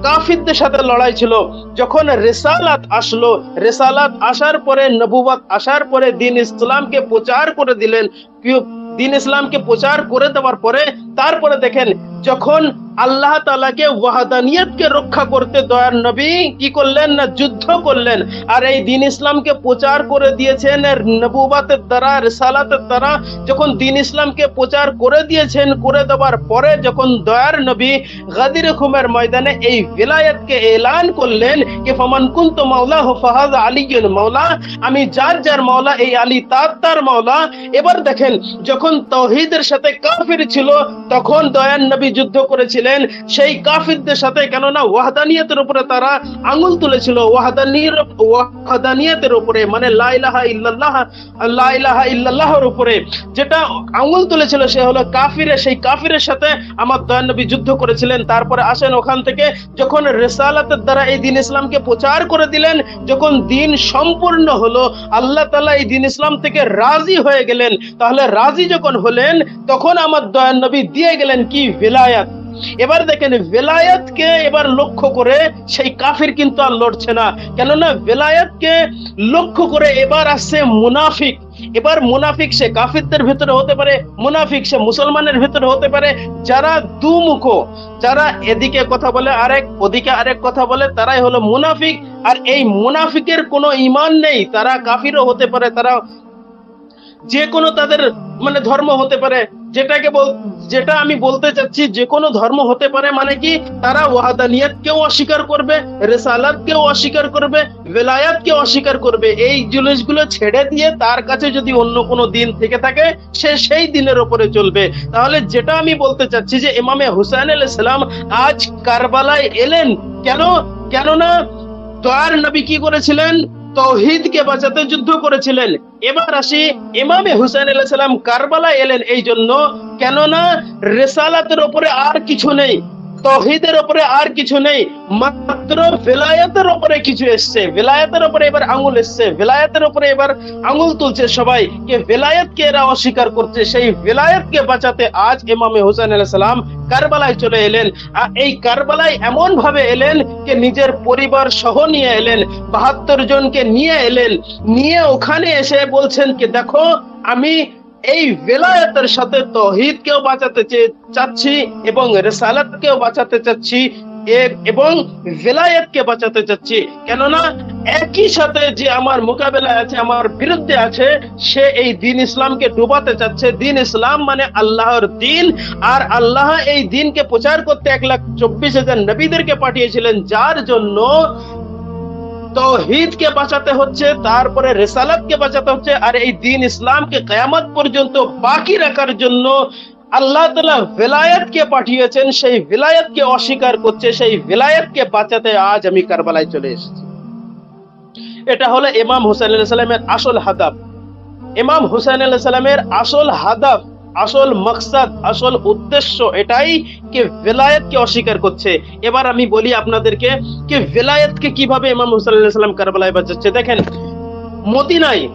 কাফিরদের সাথে লড়াই ছিল। যখন রেসালাত আসলো, রেসালাত আসার পরে নবুবত আসার পরে দিন ইসলামকে প্রচার করে দিলেন। দিন ইসলামকে প্রচার করে দেওয়ার পরে, তারপরে দেখেন যখন আল্লাহ তালাকে ওয়াহাদানিয়তকে রক্ষা করতে দয়ার নবী কি করলেন? না যুদ্ধ করলেন? আর এই দিন ইসলামকে প্রচার করে দিয়েছেন নবুবাতের দ্বারা, রেসালাতের দ্বারা। যখন দিন ইসলামকে প্রচার করে দিয়েছেন, করে দেওয়ার পরে যখন দয়ার নবী গাদির খুমের ময়দানে এই ভিলায়াতকে এলান করলেন, কি ফমান কুন্ত মাওলা হো ফাহাদ আলিয়ুল মাওলা, আমি যার যার মাওলা, এই আলী তার তার মাওলা। এবার দেখেন, যখন তহিদের সাথে কাফির ছিল, তখন দয়ান নবী যুদ্ধ করেছিলেন। সেই কাফিরদের সাথে। কেননা ওয়াহদানিয়তের উপরে তারা আঙুল তুলেছিল। ওয়াহদানিয়তের উপরে মানে লা ইলাহা ইল্লাল্লাহ, লা ইলাহা ইল্লাল্লাহর উপরে যেটা আঙুল তুলেছিল সে হলো কাফিরে। সেই কাফিরের সাথে আমার দয়ান নবী যুদ্ধ করেছিলেন। তারপরে আসেন ওখান থেকে, যখন রেসালাতের দ্বারা এই দিন ইসলামকে প্রচার করে দিলেন, যখন দিন সম্পূর্ণ হলো, আল্লাহ তাআলা এই দিন ইসলাম থেকে রাজি হয়ে গেলেন। তাহলে রাজি যখন হলেন, তখন আমার দয়ান নবী দিয়ে গেলেন কি? ভিলায়াত এবার দেখেন বেলায়াতকে এবার লক্ষ্য করে সেই কাফির কিন্তু আর লড়ছে না। কেননা বেলায়াতকে লক্ষ্য করে এবার আসছে মুনাফিক। এবার মুনাফিক সে কাফিরদের ভেতরে হতে পারে, মুনাফিক সে মুসলমানের ভেতরে হতে পারে। যারা দুমুখ, যারা এদিকে কথা বলে আরেক, ওদিকে আরেক কথা বলে, তারাই হলো মুনাফিক। আর এই মুনাফিকের কোনো ইমান নেই, তারা কাফিরও হতে পারে, তারা যে কোনো তাদের মানে ধর্ম হতে পারে। যেটাকে বল যেটা আমি বলতে চাচ্ছি যে কোনো ধর্ম হতে পারে মানে কি তারা ওয়াহাদানিয়াত কেও অস্বীকার করবে রেসালাত কেও অস্বীকার করবে বেলায়াত কেও অস্বীকার করবে। এই জিনিসগুলো ছেড়ে দিয়ে তার কাছে যদি অন্য কোনো দিন থেকে থাকে সে সেই দিনের ওপরে চলবে। তাহলে যেটা আমি বলতে চাচ্ছি যে ইমামে হুসাইন আলাইহিস সালাম আজ কারবালায় এলেন। কেন? কেননা দয়ার নবী কি করেছিলেন? তৌহিদকে বাঁচাতে যুদ্ধ করেছিলেন। এবার আসি ইমামে হুসাইন আলাইহিস সালাম কারবালা এলেন। এই জন্য কেননা রেসালাতের উপরে আর কিছু নেই। তৌহিদের উপরে আর কিছু নেই, মাত্র বেলায়াতের উপরে কিছু এসছে। বেলায়াতের উপরে এবার আঙুল এসছে। বেলায়াতের উপরে এবার আঙুল তুলছে সবাই। যে বেলায়াতকে এরা অস্বীকার করছে, সেই বেলায়াতকে বাঁচাতে আজ ইমামে হুসাইন আলাইহিস সালাম কারবালায় চলে এলেন। আর এই কারবালায় এমন ভাবে এলেন যে নিজের পরিবার সহ নিয়ে এলেন, বাহাত্তর জনকে নিয়ে এলেন। নিয়ে ওখানে এসে বলছেন কি, দেখো, আমি এই বেলায়েতের সাথে তহিদকেও বাঁচাতে চাচ্ছি এবং রেসালাতকেও বাঁচাতে চাচ্ছি এবং বেলায়েতকে বাঁচাতে চাচ্ছি কেননা একই সাথে যে আমার মোকাবেলায় আছে আমার বিরুদ্ধে আছে সে এই দিন ইসলামকে ডুবাতে চাচ্ছে দিন ইসলাম মানে আল্লাহর দিন আর আল্লাহ এই দিনকে প্রচার করতে এক লাখ চব্বিশ হাজার নবীদেরকে পাঠিয়েছিলেন যার জন্য তৌহিদকে বাঁচাতে হচ্ছে, তারপরে রেসালাতকে বাঁচাতে হচ্ছে, আর এই দিন ইসলামকে কেয়ামত পর্যন্ত বাকি রাখার জন্য আল্লাহ তালা বেলায়েতকে পাঠিয়েছেন, সেই বেলায়েতকে অস্বীকার করছে, সেই বেলায়েতকে বাঁচাতে আজ আমি কারবালায় চলে এসেছি। এটা হলো ইমাম হুসাইন আলাইহিস সালামের আসল হাদাব। ইমাম হুসাইন আলাইহিস সালামের আসল হাদাব আসল মকসাদ, আসল উদ্দেশ্য এটাই যে বেলায়েতকে অস্বীকার করছে। এবার আমি বলি আপনাদেরকে যে বেলায়েতকে কীভাবে ইমাম হুসাইন আলাইহিস সালাম কারবালায় বাঁচাচ্ছে দেখেন, মদিনায়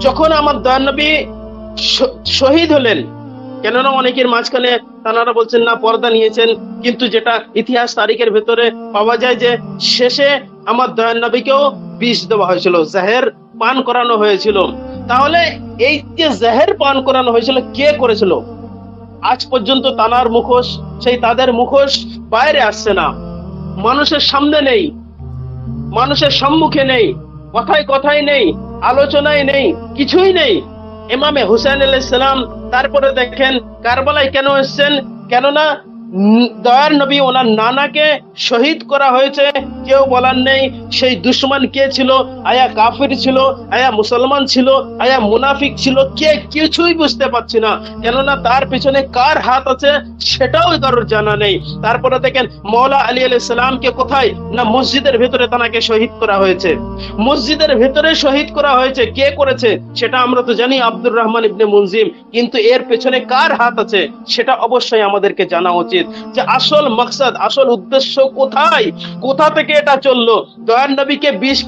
যখন আমার দয়ান নবী শ- শহীদ হলেন, কেননা অনেকের মাঝখানে তানারা বলছেন, না, পর্দা নিয়েছেন। কিন্তু যেটা ইতিহাস তারিখের ভেতরে পাওয়া যায় যে শেষে আমার দয়ান নবীকেও বিষ দেওয়া হয়েছিল, জাহের পান করানো হয়েছিল। তাহলে এই যে জাহের পান করানো হয়েছিল, কে করেছিল? আজ পর্যন্ত তানার মুখোশ, সেই তাদের মুখোশ বাইরে আসছে না। মানুষের সামনে নেই, মানুষের সম্মুখে নেই, কথায় কথায় নেই, আলোচনায় নেই, কিছুই নেই। ইমামে হুসেন সালাম তারপরে দেখেন কারবালায় কেন এসছেন? কেননা দয়ার নবী ওনার নানাকে শহীদ করা হয়েছে। কেউ বলার নেই, সেই দুশ্মন কে ছিল, আয়া কাফির ছিল, আয়া মুসলমান ছিল, আয়া মুনাফিক ছিল, কে কিছুই বুঝতে পারছি না। কেননা তার পিছনে কার হাত আছে, সেটাও কারোর জানা নেই। তারপরে দেখেন মৌলা আলী আলাইহিস সালামকে কোথায়? না মসজিদের ভেতরে তানাকে শহীদ করা হয়েছে? মসজিদের ভেতরে শহীদ করা হয়েছে, কে করেছে? সেটা আমরা তো জানি আব্দুর রহমান ইবনে মুনজিম। কিন্তু এর পেছনে কার হাত আছে, সেটা অবশ্যই আমাদেরকে জানা উচিত। যে আসল মকসদ, আসল উদ্দেশ্য কোথায়? কোথা থেকে এটা চলল? দয়ার নবীকে বিষ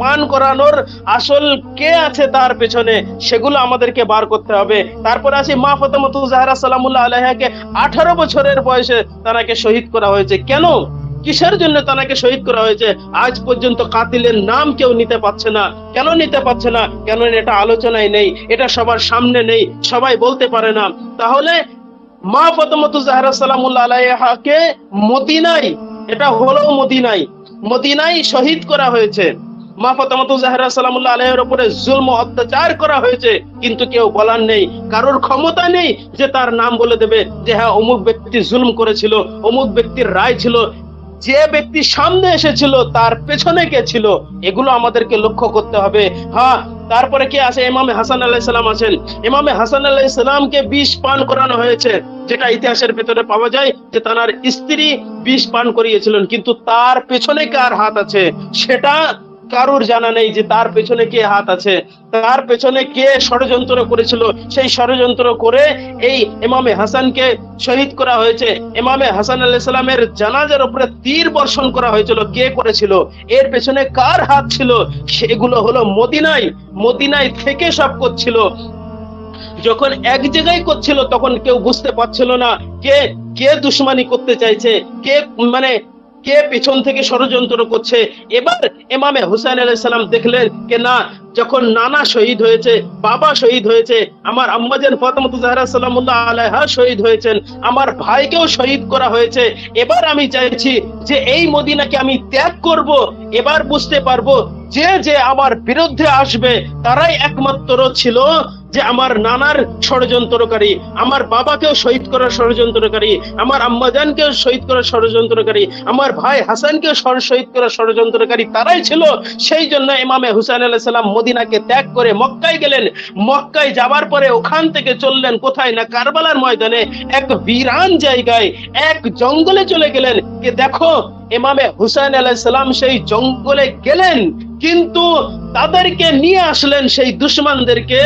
পান করানোর আসল কে আছে তার পেছনে? সেগুলো আমাদেরকে বার করতে হবে। তারপরে আসি মা ফতেমত জাহরা সালামুল্লাহ আলাইহাকে আঠারো বছরের বয়সে তারাকে শহীদ করা হয়েছে। কেন? কিসের জন্য তাকে শহীদ করা হয়েছে? আজ পর্যন্ত কাতিলের নাম কেউ নিতে পারছে না। কেন নিতে পারছে না? কেন এটা আলোচনায় নেই, এটা সবার সামনে নেই, সবাই বলতে পারে না। তাহলে মা ফতমত জাহরা সালামুল্লাহ আলাইহাকে মদিনায়, এটা হলো মদিনায়। মদিনায় শহীদ করা হয়েছে। মা ফতমত জাহরা সালামুল্লাহ আলাইহের উপরে জুলম অত্যাচার করা হয়েছে, কিন্তু কেউ বলার নেই। কারোর ক্ষমতা নেই যে তার নাম বলে দেবে যে হ্যাঁ অমুক ব্যক্তি জুলম করেছিল, অমুক ব্যক্তির রায় ছিল। যে ব্যক্তি সামনে এসেছিল, তার পেছনে কে ছিল? এগুলো আমাদেরকে লক্ষ্য করতে হবে। হ্যাঁ তারপরে কে আছে? ইমামে হাসান আল্লাহ সাল্লাম আছেন। ইমামে হাসান আল্লাহ ইসলামকে বিষ পান করানো হয়েছে, যেটা ইতিহাসের ভেতরে পাওয়া যায় যে তার স্ত্রী বিষ পান করিয়েছিলেন, কিন্তু তার পেছনে কার হাত আছে? সেটা কারুর জানা নেই যে তার পেছনে কে হাত আছে, তার পেছনে কে ষড়যন্ত্র করেছিল, সেই ষড়যন্ত্র করে এই ইমামে হাসানকে শহীদ করা হয়েছে। ইমামে হাসান আলাইহিস সালামের জানাজার উপরে তীর বর্ষণ করা হয়েছিল। কে করেছিল? এর পেছনে কার হাত ছিল? সেগুলো হলো মদিনায় মদিনায় থেকে সব করছিল। যখন এক জায়গায় করছিল, তখন কেউ বুঝতে পারছিল না কে কে দুশ্মনী করতে চাইছে, কে মানে কে পেছন থেকে ষড়যন্ত্র করছে? এবার এমামে হুসাইন আলাইসাল্লাম দেখলেন কে না যখন নানা শহীদ হয়েছে, বাবা শহীদ হয়েছে, আমার আম্মাজান ফাতেমাতু জাহরা সালামুল্লাহ আলাইহা শহীদ হয়েছেন, আমার ভাইকেও শহীদ করা হয়েছে। এবার আমি চাইছি যে এই মদিনাকে আমি ত্যাগ করব, এবার বুঝতে পারব যে যে আমার বিরুদ্ধে আসবে, তারাই একমাত্র ছিল যে আমার নানার ষড়যন্ত্রকারী, আমার বাবাকেও শহীদ করার ষড়যন্ত্রকারী, আমার আম্মাজানকেও শহীদ করার ষড়যন্ত্রকারী, আমার ভাই হাসানকেও শহীদ করার ষড়যন্ত্রকারী তারাই ছিল। সেই জন্য ইমামে হুসাইন আলাইহিস সালাম মদিনাকে ত্যাগ করে মক্কায় গেলেন। মক্কায় যাবার পরে ওখান থেকে চললেন কোথায় না কারবালার ময়দানে। এক বিরান জায়গায় এক জঙ্গলে চলে গেলেন। দেখো এমামে হুসাইন আলাইসালাম সালাম সেই জঙ্গলে গেলেন। কিন্তু তাদেরকে নিয়ে আসলেন সেই দুশ্মনদেরকে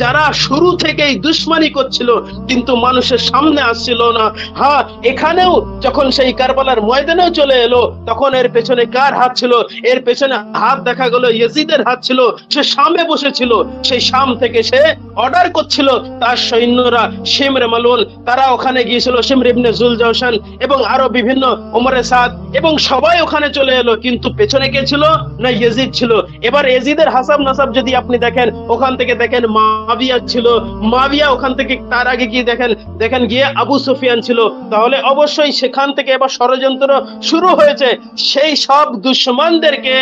যারা শুরু থেকেই দুশ্মনী করছিল, কিন্তু মানুষের সামনে আসছিল না। হ্যাঁ এখানেও যখন সেই কারবালার ময়দানেও চলে এলো, তখন এর পেছনে কার হাত ছিল? এর পেছনে হাত দেখা গেল ইয়েজিদের হাত ছিল। সে সামনে বসেছিল। সেই শাম থেকে সে অর্ডার করছিল তার সৈন্যরা শিমরে মালুন। তারা ওখানে গিয়েছিল শিমর ইবনে জুল জওশান এবং আরও বিভিন্ন ওমরে সাদ এবং সবাই ওখানে চলে এলো, কিন্তু পেছনে কে ছিল? না ইয়েজিদ ছিল। এবার এজিদের হাসাব নাসাব যদি আপনি দেখেন, ওখান থেকে দেখেন মাবিয়া ছিল। মাবিয়া ওখান থেকে তার আগে গিয়ে দেখেন দেখেন গিয়ে আবু সুফিয়ান ছিল। তাহলে অবশ্যই সেখান থেকে এবার ষড়যন্ত্র শুরু হয়েছে। সেই সব দুশ্মনদেরকে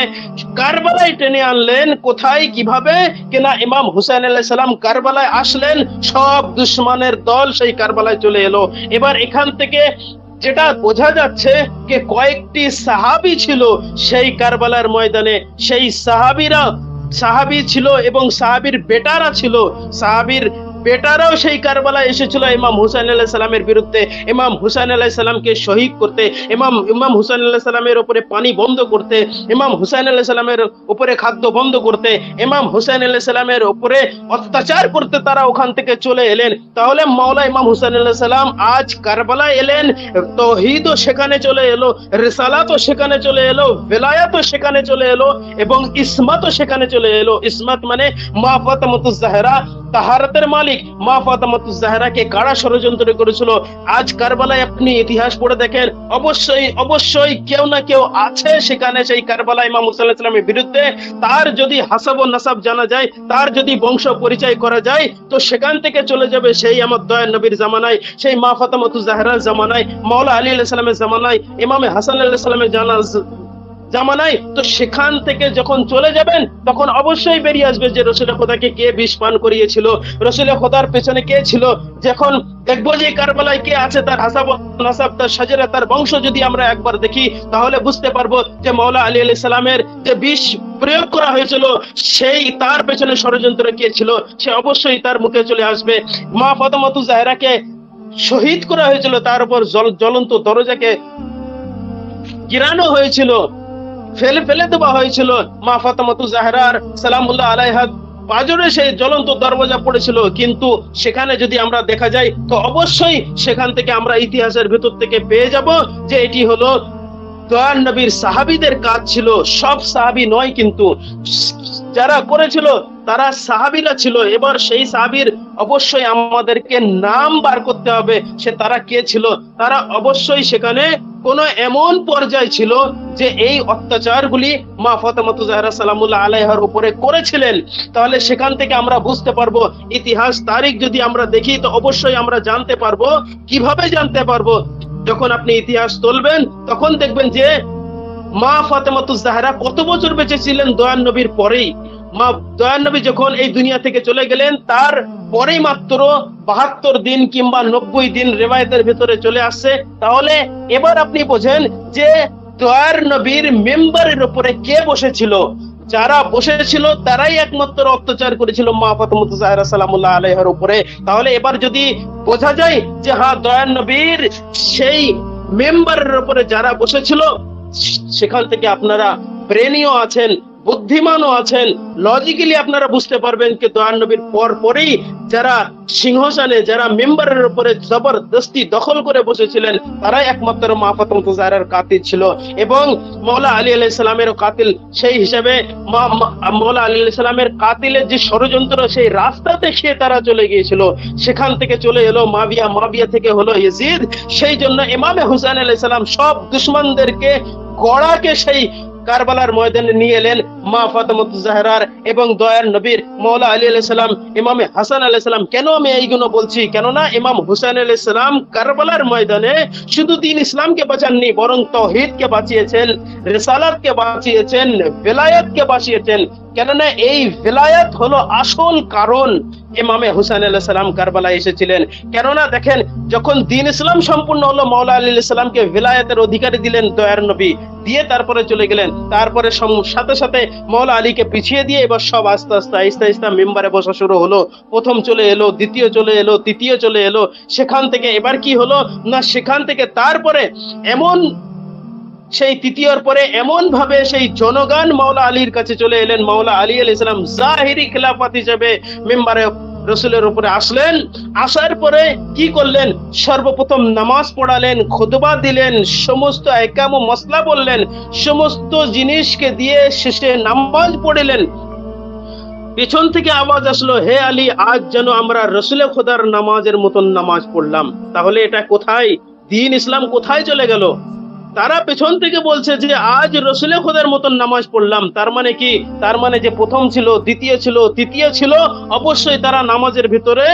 কারবালায় টেনে আনলেন। কোথায়, কীভাবে? কিনা ইমাম হুসাইন আলাইহিস সালাম কারবালায় আসলেন। সব দুশ্মনের দল সেই কারবালায় চলে এলো। এবার এখান থেকে যেটা বোঝা যাচ্ছে যে কয়েকটি সাহাবি ছিল সেই কারবালার ময়দানে। সেই সাহাবিরা, সাহাবি ছিল এবং সাহাবির বেটারা ছিল। সাহাবির বেটারাও সেই কারবালায় এসেছিল। ইমাম হুসাইন আলাহ সালামের বিরুদ্ধে ইমাম হুসাইন আলাহ সালামকে শহীদ করতে, ইমাম ইমাম হুসাইন আলাহ সালামের উপরে পানি বন্ধ করতে, ইমাম হুসাইন আলাহ সালামের উপরে খাদ্য বন্ধ করতে, ইমাম হুসাইন আলাহ সালামের উপরে অত্যাচার করতে তারা ওখান থেকে চলে এলেন। তাহলে মাওলা ইমাম হুসাইন আলাহ সালাম আজ কারবালায় এলেন, তৌহিদও সেখানে চলে এলো, রিসালাতও সেখানে চলে এলো, বেলায়াতও সেখানে চলে এলো এবং ইসমাতও সেখানে চলে এলো। ইসমাত মানে মা ফাতেমাতুজ জাহরা তাহারাতের মালিক। মা ফাতেমাতুজ জাহরাকে কারা ষড়যন্ত্র করেছিল? আজ কারবালায় আপনি ইতিহাস পড়ে দেখেন। অবশ্যই অবশ্যই কেউ না কেউ আছে সেখানে সেই কারবালা ইমাম মুসা আলাইহিস সালামের বিরুদ্ধে। তার যদি হাসাব ও নাসাব জানা যায়, তার যদি বংশ পরিচয় করা যায়, তো সেখান থেকে চলে যাবে সেই আমার দয়ার নবীর জামানায়, সেই মা ফাতেমাতুজ জাহরার জামানায়, মাওলা আলী আলাইহিস সালামের জামানায়, ইমামে হাসান আলাইহিস সালামের জানা জামানায়, তো সেখান থেকে যখন চলে যাবেন, তখন অবশ্যই বেরিয়ে আসবে যে রসুলের খোদাকে কে বিষ পান করিয়েছিল, রসুলের খোদার পেছনে কে ছিল। যখন দেখব যে কারবালায় কে আছে, তার হাসাব নাসাব, তার সাজেরা, তার বংশ যদি আমরা একবার দেখি, তাহলে বুঝতে পারব যে মৌলা আলী আলি সালামের যে বিষ প্রয়োগ করা হয়েছিল, সেই তার পেছনে ষড়যন্ত্র কে ছিল, সে অবশ্যই তার মুখে চলে আসবে। মা ফতমতু জাহেরাকে শহীদ করা হয়েছিল, তার উপর জ্বলন্ত দরজাকে গিরানো হয়েছিল। ফেলে ফেলে দেওয়া হয়েছিল। মা ফাতামাতু জাহরার সালামুল্লাহ আলাইহা পাজরে সেই জ্বলন্ত দরওয়াজা পড়েছিল। কিন্তু সেখানে যদি আমরা দেখা যাই, তো অবশ্যই সেখান থেকে আমরা ইতিহাসের ভেতর থেকে পেয়ে যাব যে এটি হলো দয়াল নবীর সাহাবিদের কাজ ছিল। সব সাহাবি নয়, কিন্তু যারা করেছিল, তারা সাহাবীরা ছিল। এবার সেই সাহাবীর অবশ্যই আমাদেরকে নাম বার করতে হবে সে তারা কে ছিল। তারা অবশ্যই সেখানে কোন এমন পর্যায় ছিল যে এই অত্যাচারগুলি মা ফতেমাতুজাহরা সালামুল্লাহ আলাইহার উপরে করেছিলেন। তাহলে সেখান থেকে আমরা বুঝতে পারব, ইতিহাস, তারিখ যদি আমরা দেখি, তো অবশ্যই আমরা জানতে পারব। কীভাবে জানতে পারব? যখন আপনি ইতিহাস তুলবেন, তখন দেখবেন যে মা ফাতেমাতু জাহরা কত বছর বেঁচে ছিলেন দয়ান নবীর পরেই? মা দয়ান নবী যখন এই দুনিয়া থেকে চলে গেলেন, তার পরেই মাত্র বাহাত্তর দিন কিংবা নব্বই দিন রেবায়তের ভিতরে চলে আসছে। তাহলে এবার আপনি বোঝেন যে দয়ার নবীর মেম্বারের উপরে কে বসেছিল? যারা বসেছিল, তারাই একমাত্র অত্যাচার করেছিল মা ফাতেমাতু জাহরা সালামুল্লাহ আলাইহার উপরে। তাহলে এবার যদি বোঝা যায় যে হ্যাঁ দয়ার নবীর সেই মেম্বারের উপরে যারা বসেছিল সেখান থেকে আপনারা ব্রেনিও আছেন, বুদ্ধিমানও আছেন। লজিক্যালি আপনারা বুঝতে পারবেন কি দয়ান নবীর পর পরেই যারা সিংহাসনে, যারা মেম্বারের উপরে জবরদস্তি দখল করে বসেছিলেন, তারাই একমাত্র মা ফাতেমা কাতিল ছিল। এবং মৌলা আলী আলাইহিস সালামের কাতিল সেই হিসাবে মৌলা আলী আলাইহিস সালামের কাতিলের যে ষড়যন্ত্র, সেই রাস্তা দেখিয়ে তারা চলে গিয়েছিল। সেখান থেকে চলে এলো মাবিয়া মাবিয়া থেকে হলো ইয়েজিদ। সেই জন্য ইমামে হুসেন আলাইহিস সালাম সব দুশ্মনদেরকে, গড়াকে সেই কারবালার ময়দানে নিয়ে এলেন। মা ফাতেমাত জাহরার এবং দয়ার নবীর মৌলা আলী আলাইহিস সালাম, ইমামে হাসান আলাইহিস সালাম, কেন আমি এইগুলো বলছি? কেননা ইমাম হুসেন আলাইহিস সালাম কারবালার ময়দানে শুধু দিন ইসলামকে বাঁচাননি, বরং তৌহিদকে বাঁচিয়েছেন, রিসালাতকে বাঁচিয়েছেন, বেলায়েতকে বাঁচিয়েছেন। কেননা এই বেলায়েত হলো আসল কারণ ইমামে হুসেন আলাইহিস সালাম কারবালায় এসেছিলেন। কেননা দেখেন, যখন দিন ইসলাম সম্পূর্ণ হলো, মাওলা আলী সালামকে বেলায়েতের অধিকারী দিলেন দয়ার নবী। দিয়ে তারপরে চলে গেলেন। তারপরে সাথে সাথে মৌলা আলীকে পিছিয়ে দিয়ে এবার সব আস্তে আস্তে আস্তে আস্তে মেম্বারে বসা শুরু হলো। প্রথম চলে এলো, দ্বিতীয় চলে এলো, তৃতীয় চলে এলো। সেখান থেকে এবার কি হলো? না, সেখান থেকে তারপরে এমন সেই তৃতীয়র পরে এমন ভাবে সেই জনগণ মাওলা আলীর কাছে চলে এলেন। মাওলা আলী আলী ইসলাম জাহিরি খেলাফত হিসেবে মেম্বারে রসুলের উপরে আসলেন। আসার পরে কি করলেন? সর্বপ্রথম নামাজ পড়ালেন, খুতবা দিলেন, সমস্ত একাম ও মশলা বললেন, সমস্ত জিনিসকে দিয়ে শেষে নামাজ পড়িলেন। পেছন থেকে আওয়াজ আসলো, হে আলী, আজ যেন আমরা রসুলে খোদার নামাজের মতন নামাজ পড়লাম। তাহলে এটা কোথায়? দিন ইসলাম কোথায় চলে গেল? তারা পেছন থেকে বলছে যে আজ রসুলে খোদার মতন নামাজ পড়লাম। তার মানে কি? তার মানে যে প্রথম ছিল, দ্বিতীয় ছিল, তৃতীয় ছিল, অবশ্যই তারা নামাজের ভিতরে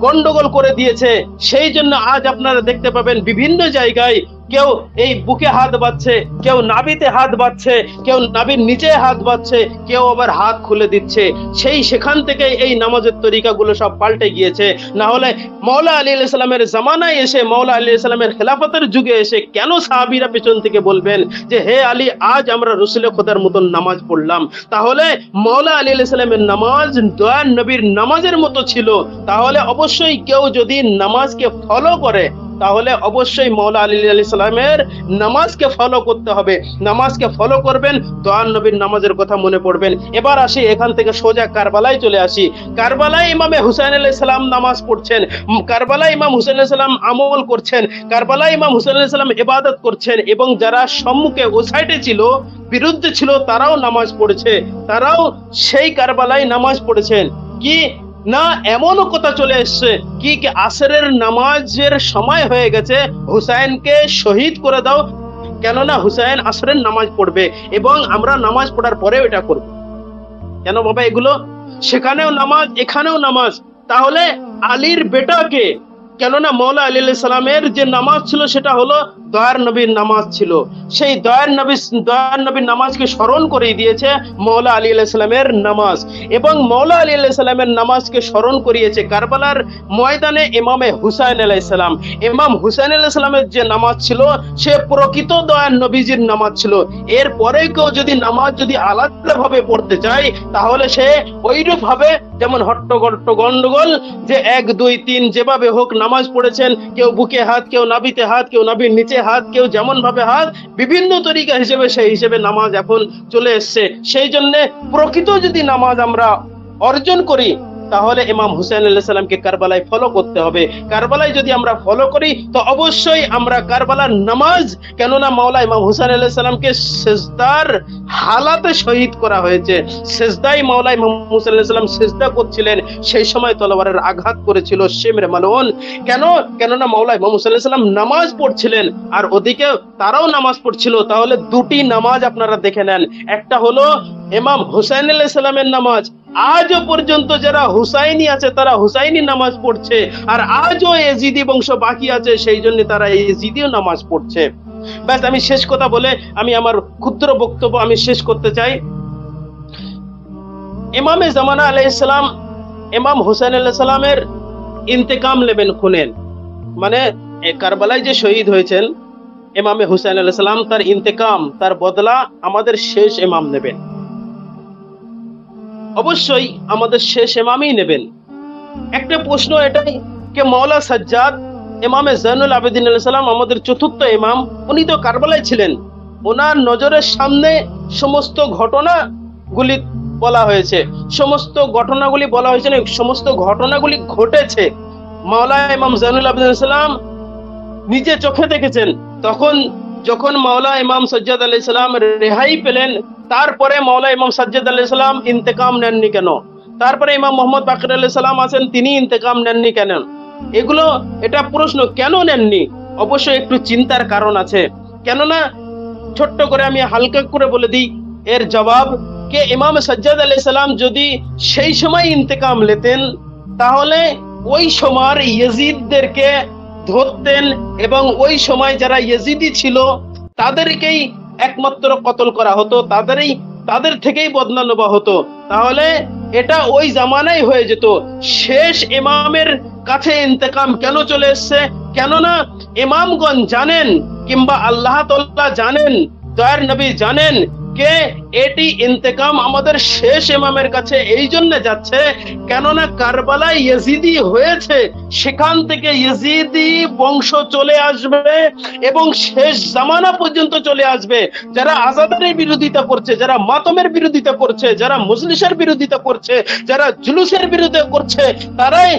গন্ডগোল করে দিয়েছে। সেই জন্য আজ আপনারা দেখতে পাবেন বিভিন্ন জায়গায় কেউ এই বুকে হাত বাঁধছে, কেউ নাবিতে হাত বাঁধছে, কেউ নাবির নিচে হাত বাঁধছে, কেউ আবার হাত খুলে দিচ্ছে। সেই সেখান থেকে এই নামাজের তরিকাগুলো সব পাল্টে গিয়েছে। না হলে মৌলা আলী সালামের জামানায় এসে, মৌলা আলী সালামের খেলাফতের যুগে এসে কেন সাহাবিরা পেছন থেকে বলবেন যে, হে আলী, আজ আমরা রসুল খোদার মতন নামাজ পড়লাম। তাহলে মৌলা আলী সালামের নামাজ দয়ান নবীর নামাজের মতো ছিল। তাহলে অবশ্যই কেউ যদি নামাজকে ফলো করে তাহলে অবশ্যই মৌলা আলী আলী সালামের নামাজকে ফলো করতে হবে। নামাজকে ফলো করবেন, দয়ান নবীর নামাজের কথা মনে পড়বেন। এবার আসি, এখান থেকে সোজা কারবালায় চলে আসি। কারবালায় ইমামে হুসাইন আলাইহিস সালাম নামাজ পড়ছেন। কারবালায় ইমাম হুসাইন আলাইহিস সালাম আমল করছেন। কারবালায় ইমাম হুসাইন আলাইহিস সালাম ইবাদত করছেন এবং যারা সম্মুখে ও সাইডে ছিল, বিরুদ্ধে ছিল, তারাও নামাজ পড়েছে। তারাও সেই কারবালায় নামাজ পড়েছেন। কি? না এমনও কথা চলে এসছে কি কি আসরের নামাজের সময় হয়ে গেছে, হুসাইনকে শহীদ করে দাও। কেননা হুসাইন আসরের নামাজ পড়বে এবং আমরা নামাজ পড়ার পরেও এটা করব। কেন বাবা এগুলো? সেখানেও নামাজ, এখানেও নামাজ। তাহলে আলীর বেটাকে কেননা মৌলা আলী সালামের যে নামাজ ছিল সেটা হলো দয়ার নবীর নামাজ ছিল। সেই দয়ার নবী, দয়ার নবীর নামাজকে স্মরণ করে দিয়েছে মৌলা আলী সালামের নামাজ। এবং মৌলা আলী সালামের নামাজকে স্মরণ করিয়েছে কারবালার ময়দানে ইমামে হুসাইন আলাইহিস সালাম। ইমাম হুসাইন সালামের যে নামাজ ছিল, সে প্রকৃত দয়ার নবীজির নামাজ ছিল। এর পরে কেউ যদি নামাজ যদি আলাদা ভাবে পড়তে চায়, তাহলে সে ওইরূপ ভাবে যেমন হট্টগট্ট গন্ডগোল যে এক, দুই, তিন যেভাবে হোক নামাজ পড়েছেন, কেউ বুকে হাত, কেউ নাবিতে হাত, কেউ নাবির নিচে হাত, কেউ যেমন ভাবে হাত, বিভিন্ন তরিকা হিসেবে সেই হিসেবে নামাজ এখন চলে এসছে। সেই জন্যে প্রকৃত যদি নামাজ আমরা অর্জন করি তাহলে ইমাম হুসেন আল্লাহ সাল্লামকে কারবালায় ফলো করতে হবে। কারবালায় যদি আমরা ফলো করি, তো অবশ্যই আমরা কারবালার নামাজ, কেননা মাওলা ইমাম হুসেন আল্লাহ সাল্লামকে সেজদার হালাতে শহীদ করা হয়েছে। সেজদাই মাওলা ইমাম হুসেন আল্লাহ সাল্লাম সেজদা করছিলেন, সেই সময় তলোয়ারের আঘাত করেছিল শেমরে মালন কেন? কেননা মাওলা ইমাম হুসেন আল্লাহ সাল্লাম নামাজ পড়ছিলেন, আর ওদিকে তারাও নামাজ পড়ছিল। তাহলে দুটি নামাজ আপনারা দেখে নেন। একটা হলো ইমাম হুসাইন আলাইহিস সালামের নামাজ আজও পর্যন্ত যারা হুসাইনি আছে, তারা হুসাইনি নামাজ পড়ছে। আর আজও এজিদি বংশ বাকি আছে, সেই জন্য তারা এজিদিও নামাজ পড়ছে। ব্যাস, আমি শেষ কথা বলে আমি আমার ক্ষুদ্র বক্তব্য আমি শেষ করতে চাই। ইমামে জামানা আলাইহিসসালাম ইমাম হুসাইন আলাইহিস সালামের ইন্তেকাম নেবেন খুনেন। মানে কারবালায় যে শহীদ হয়েছেন, ইমামে হুসাইন আলাইহিস সালাম, তার ইন্তেকাম, তার বদলা আমাদের শেষ ইমাম নেবেন। অবশ্যই আমাদের শেষ এমামই নেবেন। একটা প্রশ্ন এটাই যে মৌলা সাজ্জাদ এমামে জানুল আবেদিন সালাম, আমাদের চতুর্থ এমাম উনি তো কারবালায় ছিলেন। ওনার নজরের সামনে সমস্ত ঘটনাগুলি বলা হয়েছে। সমস্ত ঘটনাগুলি বলা হয়েছে না, সমস্ত ঘটনাগুলি ঘটেছে। মাওলা ইমাম জাইনুল আবেদিন সালাম নিজে চোখে দেখেছেন। তখন যখন মাওলা ইমাম সজ্জাদ আলাই সালাম রেহাই পেলেন তারপরে মৌলা ইমাম সজ্জাদ আলাই সালাম ইন্তেকাম নেননি কেন? তারপরে ইমাম মোহাম্মদ বাকির আলাই সালাম আছেন, তিনি ইন্তেকাম নেননি কেন? এগুলো, এটা প্রশ্ন কেন নেননি? অবশ্যই একটু চিন্তার কারণ আছে। কেননা, ছোট্ট করে আমি হালকা করে বলে দিই, এর জবাব, কে ইমাম সাজ্জাদ আলাই সালাম যদি সেই সময় ইন্তেকাম লেতেন, তাহলে ওই সময়ের ইয়েজিদদেরকে ধরতেন এবং ওই সময় যারা ইয়েজিদি ছিল, তাদেরকেই একমাত্র কতল করা হতো, তাদেরই, তাদের থেকেই বদলা নেওয়া হতো। তাহলে এটা ওই জামানায় হয়ে যেত। শেষ ইমামের কাছে ইন্তেকাম কেন চলে এসছে? কেননা ইমামগণ জানেন কিংবা আল্লাহ জানেন, দয়ার নবী জানেন কে? এটি ইন্তেকাম আমাদের শেষ ইমামের কাছে এই জন্য যাচ্ছে, কেননা কারবালায় ইয়েজিদি হয়েছে, সেখান থেকে ইয়েজিদি বংশ চলে আসবে এবং শেষ জামানা পর্যন্ত চলে আসবে। যারা আজাদের বিরোধিতা করছে, যারা মাতমের বিরোধিতা করছে, যারা মুসলিসের বিরোধিতা করছে, যারা জুলুসের বিরোধিতা করছে, তারাই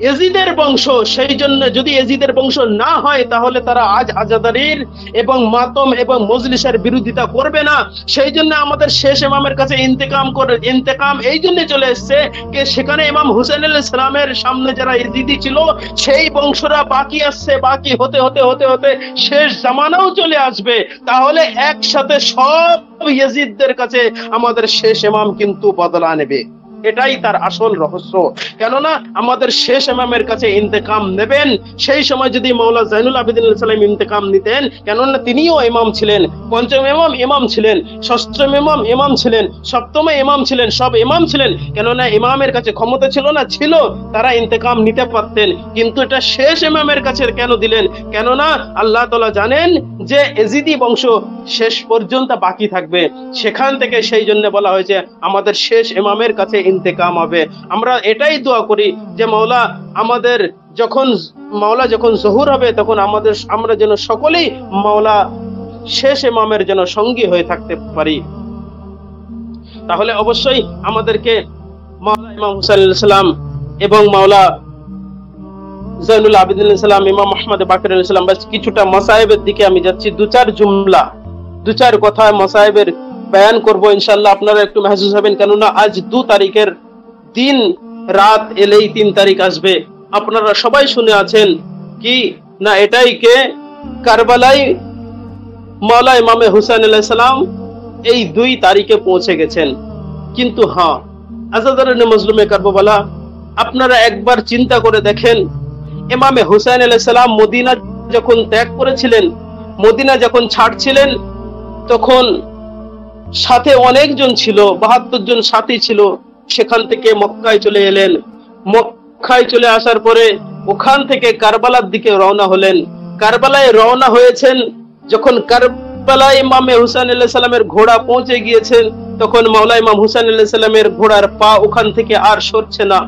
এজিদের বংশ, সেই জন্য যদি এজিদের বংশ না হয়, তাহলে তারা আজ আজাদারির এবং মাতম এবং মজলিসের বিরোধিতা করবে না। সেই জন্য আমাদের শেষ ইমামের কাছে ইন্তেকাম করে, ইন্তেকাম এই জন্য চলে এসছে যে সেখানে ইমাম হুসেন আল ইসলামের সামনে যারা এজিদি ছিল, সেই বংশরা বাকি আসছে, বাকি হতে হতে হতে হতে শেষ জামানাও চলে আসবে। তাহলে একসাথে সব ইয়েজিদদের কাছে আমাদের শেষ ইমাম কিন্তু বদলা নেবে। এটাই তার আসল রহস্য। কেননা আমাদের শেষ এমামের কাছে ইন্তেকাম নেবেন, সেই সময় যদি মাওলা জাইনুল আবেদিন সালাম ইন্তেকাম নিতেন, কেননা তিনিও ইমাম ছিলেন, পঞ্চম ইমাম ইমাম ছিলেন, ষষ্ঠম ইমাম ইমাম ছিলেন, সপ্তম ইমাম ছিলেন, সব ইমাম ছিলেন, কেননা ইমামের কাছে ক্ষমতা ছিল না, ছিল, তারা ইন্তেকাম নিতে পারতেন, কিন্তু এটা শেষ ইমামের কাছে কেন দিলেন? কেননা আল্লাহ তাআলা জানেন যে এজিদি বংশ শেষ পর্যন্ত বাকি থাকবে। সেখান থেকে সেই জন্য বলা হয়েছে, আমাদের শেষ ইমামের কাছে ইন্তেকাম হবে। আমরা এটাই দোয়া করি যে, মাওলা, আমাদের যখন, মাওলা যখন জহুর হবে, তখন আমাদের, আমরা যেন সকলেই, মাওলা, শেষ ইমামের যেন সঙ্গী হয়ে থাকতে পারি। তাহলে অবশ্যই আমাদেরকে মাওলা ইমাম হুসাইন সালাম এবং মাওলা জাইনুল আবিদিন সালাম, ইমাম আহমদ বাকির সালাম, বাস কিছুটা মাসাহেবের দিকে আমি যাচ্ছি। দু চার জুমলা, দু চার কথা মাসাহেবের বয়ান করব ইনশাল্লাহ আপনারা একটু মেহসুস হবেন কেননা আজ দু তারিখের দিন রাত এলেই তিন তারিখ আসবে আপনারা সবাই শুনে আছেন কি না এটাই কে কারবালাই মাওলা ইমামে হুসাইন সালাম এই দুই তারিখে পৌঁছে গেছেন কিন্তু হ্যাঁ আজাদার মজলুমে কারবালা আপনারা একবার চিন্তা করে দেখেন ইমামে হুসাইন আলাইহিস সালাম মদিনা যখন ত্যাগ করেছিলেন মদিনা যখন ছাড়ছিলেন তখন সাথে অনেকজন ছিল, বাহাত্তর জন সাথী ছিল। সেখান থেকে মক্কায় চলে এলেন। মক্কায় চলে আসার পরে ওখান থেকে কারবালার দিকে রওনা হলেন। কারবালায় রওনা হয়েছেন যখন কারবালায় ইমামে হুসাইন আল্লাহ সাল্লামের ঘোড়া পৌঁছে গিয়েছেন, তখন মাওলা ইমাম হুসাইন আল্লাহ সাল্লামের ঘোড়ার পা ওখান থেকে আর সরছে না।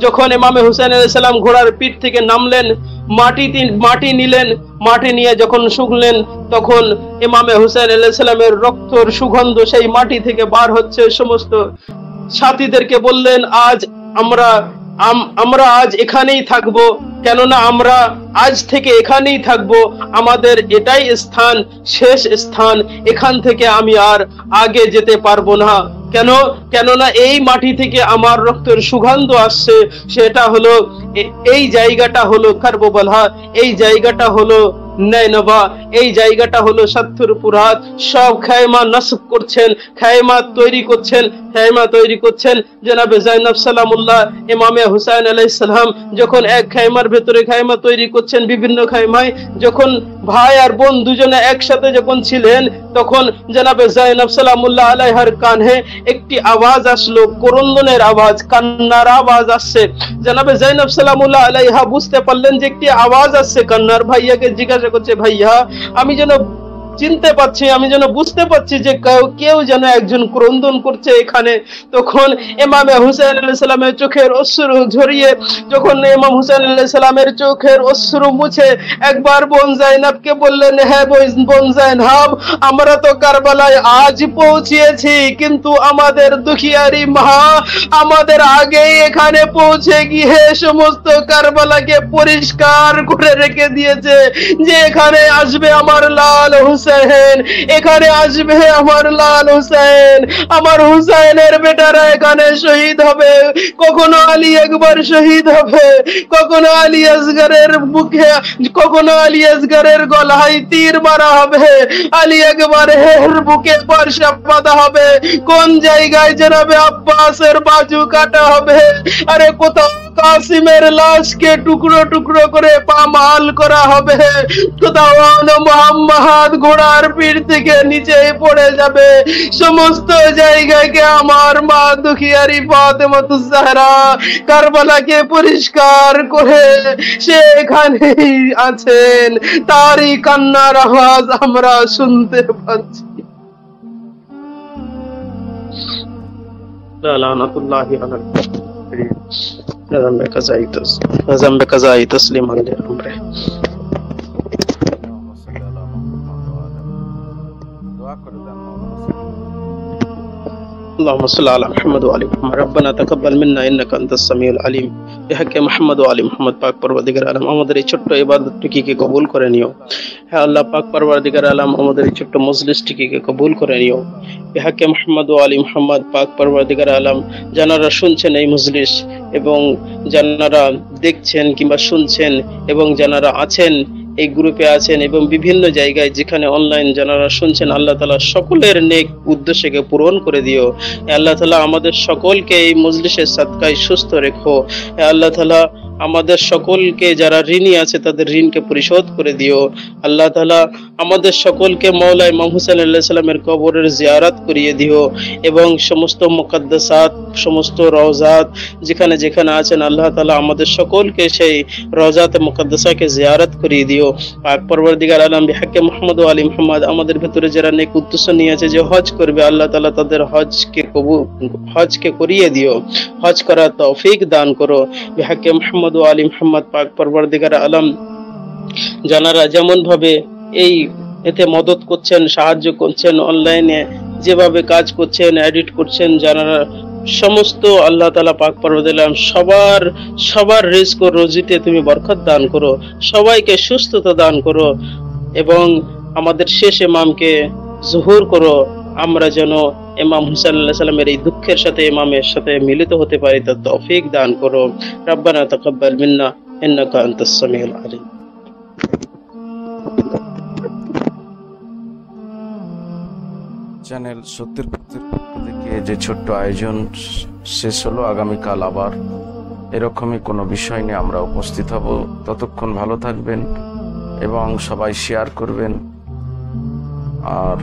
যখন এমামে হুসেন আলাইসাল্লাম ঘোড়ার পিঠ থেকে নামলেন, মাটি মাটি নিলেন, মাটি নিয়ে যখন শুকলেন, তখন এমামে হুসেন আলাইসাল্লামের রক্তর সুগন্ধ সেই মাটি থেকে বার হচ্ছে, সমস্ত সাথীদেরকে বললেন, আজ আমরা আম- আমরা আজ এখানেই থাকব, কেননা আমরা আজ থেকে এখানেই থাকব। আমাদের এটাই স্থান, শেষ স্থান। এখান থেকে আমি আর আগে যেতে পারব না। কেন? কেননা এই মাটি থেকে আমার রক্তের সুগন্ধ আসছে। সেটা হলো এই জায়গাটা হলো কার্ববলহা। এই জায়গাটা হলো নয়নবা এই জায়গাটা হলো সাত্তুর পুরাত। সব খায়মা নসব করছেন খায়মা তৈরি করছেন খায়মা তৈরি করছেন। জনাবে জাইনাব সালামুল্লাহ, ইমামে হুসাইন আলাইহিস সালাম যখন এক খায়মার ভেতরে খায়মা তৈরি করছেন বিভিন্ন খায়মায় যখন ভাই আর বোন দুজনে একসাথে যখন ছিলেন, তখন জনাবে জাইনাব সালামুল্লাহ আলাইহার কানে একটি আওয়াজ আসলো, করন্দনের আওয়াজ, কান্নার আওয়াজ আসছে। জনাবে জাইনাব সালামুল্লাহ আলাইহা বুঝতে পারলেন যে একটি আওয়াজ আসছে, কান্নার ভাইয়াকে জিজ্ঞাসা করছে ভাইয়া আমি যেন চিনতে পাচ্ছি আমি যেন বুঝতে পারছি যে কেউ- যেন একজন ক্রন্দন করছে এখানে। তখন ইমামে হুসেন আলাইহিস সালামের চোখের অশ্রু ঝরিয়ে, যখন ইমাম হুসেন আলাইহিস সালামের চোখের অশ্রু মুছে, একবার বোন জাইনাবকে বললেন হ্যাঁ বোন জাইনাব, আমরা তো কারবালায় আজ পৌঁছিয়েছি কিন্তু আমাদের দুখিয়ারি মা আমাদের আগেই এখানে পৌঁছে গিয়ে সমস্ত কারবালাকে পরিষ্কার করে রেখে দিয়েছে। যে এখানে আসবে আমার লাল হুসেন এখানে আসবে আমার লাল হুসেন। আমার হুসাইনের বেটারা এখানে শহীদ হবে। কখনো আলী একবার শহীদ হবে। কখনো আলী আসগরের বুকে কখনো আলী আসগরের গলায় তীর মারা হবে। আলী একবার হের বুকে বর্ষা বাঁধা হবে। কোন জায়গায় জনাবে আব্বাসের বাজু কাটা হবে? আরে কোথাও কাসিমের লাশকে টুকরো টুকরো করে পামাল করা হবে কোথাও আনো মোহাম্মদ ঘোড়ার পিঠ থেকে নিচে পড়ে যাবে সমস্ত জায়গাকে আমার মা দুখিয়ারি ফাতেমাতু জাহরা কারবালাকে পরিষ্কার করে সে এখানেই আছেন তারই কান্নার আওয়াজ আমরা শুনতে পাচ্ছি লানাতুল্লাহি আলাল কাফিরিন ذنب Hombre, háganme casaditos. Háganme casaditos, le mandé, hombre. Doa اللهم صل على محمد وعلى محمد ربنا تقبل منا انك انت السميع العليم بحق محمد وعلى محمد পাক পরবর্তীকার আলম আমাদের এই ছোট্ট ইবাদতটিকে কবুল করে নিও হ্যাঁ আল্লাহ পাক পরবর্তীকার আলম আমাদের এই ছোট্ট মজলিসটিকে কবুল করে নিও বিহাকে মোহাম্মদ ও আলী মোহাম্মদ পাক পরবর্তীকার আলম যারা শুনছেন এই মজলিস এবং যারা দেখছেন কিংবা শুনছেন এবং যারা আছেন এই গ্রুপে আছেন এবং বিভিন্ন জায়গায় যেখানে অনলাইন যারা শুনছেন, আল্লাহ তালা সকলের নেক উদ্দেশ্যকে পূরণ করে দিও। আল্লাহ তালা আমাদের সকলকে এই মজলিসের সাদকায় সুস্থ রেখো। আল্লাহ তালা আমাদের সকলকে যারা ঋণী আছে, তাদের ঋণকে পরিশোধ করে দিও। আল্লাহ তালা আমাদের সকলকে মৌলা ইমাম আল্লাহ সাল্লামের কবরের জিয়ারাত করিয়ে দিও এবং সমস্ত মুকদ্দাসাত, সমস্ত রওজাত যেখানে যেখানে আছেন, আল্লাহ তালা আমাদের সকলকে সেই রওজাত মুকদ্দাসাকে জিয়ারাত করিয়ে দিও। পরবর্তীকার আলম বিহাকে মোহাম্মদ আলী মোহাম্মদ আমাদের ভেতরে যারা নেক উদ্দেশ্য নিয়ে আছে যে হজ করবে, আল্লাহ তালা তাদের হজকে কবু হজকে করিয়ে দিও। হজ করার তৌফিক দান করো। বিহাকে মোহাম্মদ আলী মোহাম্মদ পাক পরবর্তীকার আলম যারা যেমন ভাবে এই এতে মদত করছেন, সাহায্য করছেন অনলাইনে যেভাবে কাজ করছেন এডিট করছেন যারা সমস্ত আল্লাহ তালা পাক পর্বদিলাম সবার সবার রিস্ক ও রোজিতে তুমি বরকত দান করো, সবাইকে সুস্থতা দান করো এবং আমাদের শেষ ইমামকে জহুর করো। আমরা যেন ইমাম হুসেন আল্লাহ সাল্লামের এই দুঃখের সাথে, ইমামের সাথে মিলিত হতে পারি, তার তৌফিক দান করো। রব্বানা তাকাব্বাল মিন্না, ইন্নাকা আনতাস সামিউল আলিম। চ্যানেল সত্যের পথের পক্ষ থেকে যে ছোট্ট আয়োজন শেষ হলো, আগামীকাল আবার এরকমই কোনো বিষয় নিয়ে আমরা উপস্থিত হব। ততক্ষণ ভালো থাকবেন এবং সবাই শেয়ার করবেন আর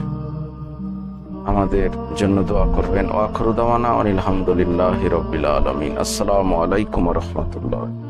আমাদের জন্য দোয়া করবেন। ওয়াখরুদাওয়ানা আলহামদুলিল্লাহ রবিল আলমিন। আসসালামু আলাইকুম রহমতুল্লাহ।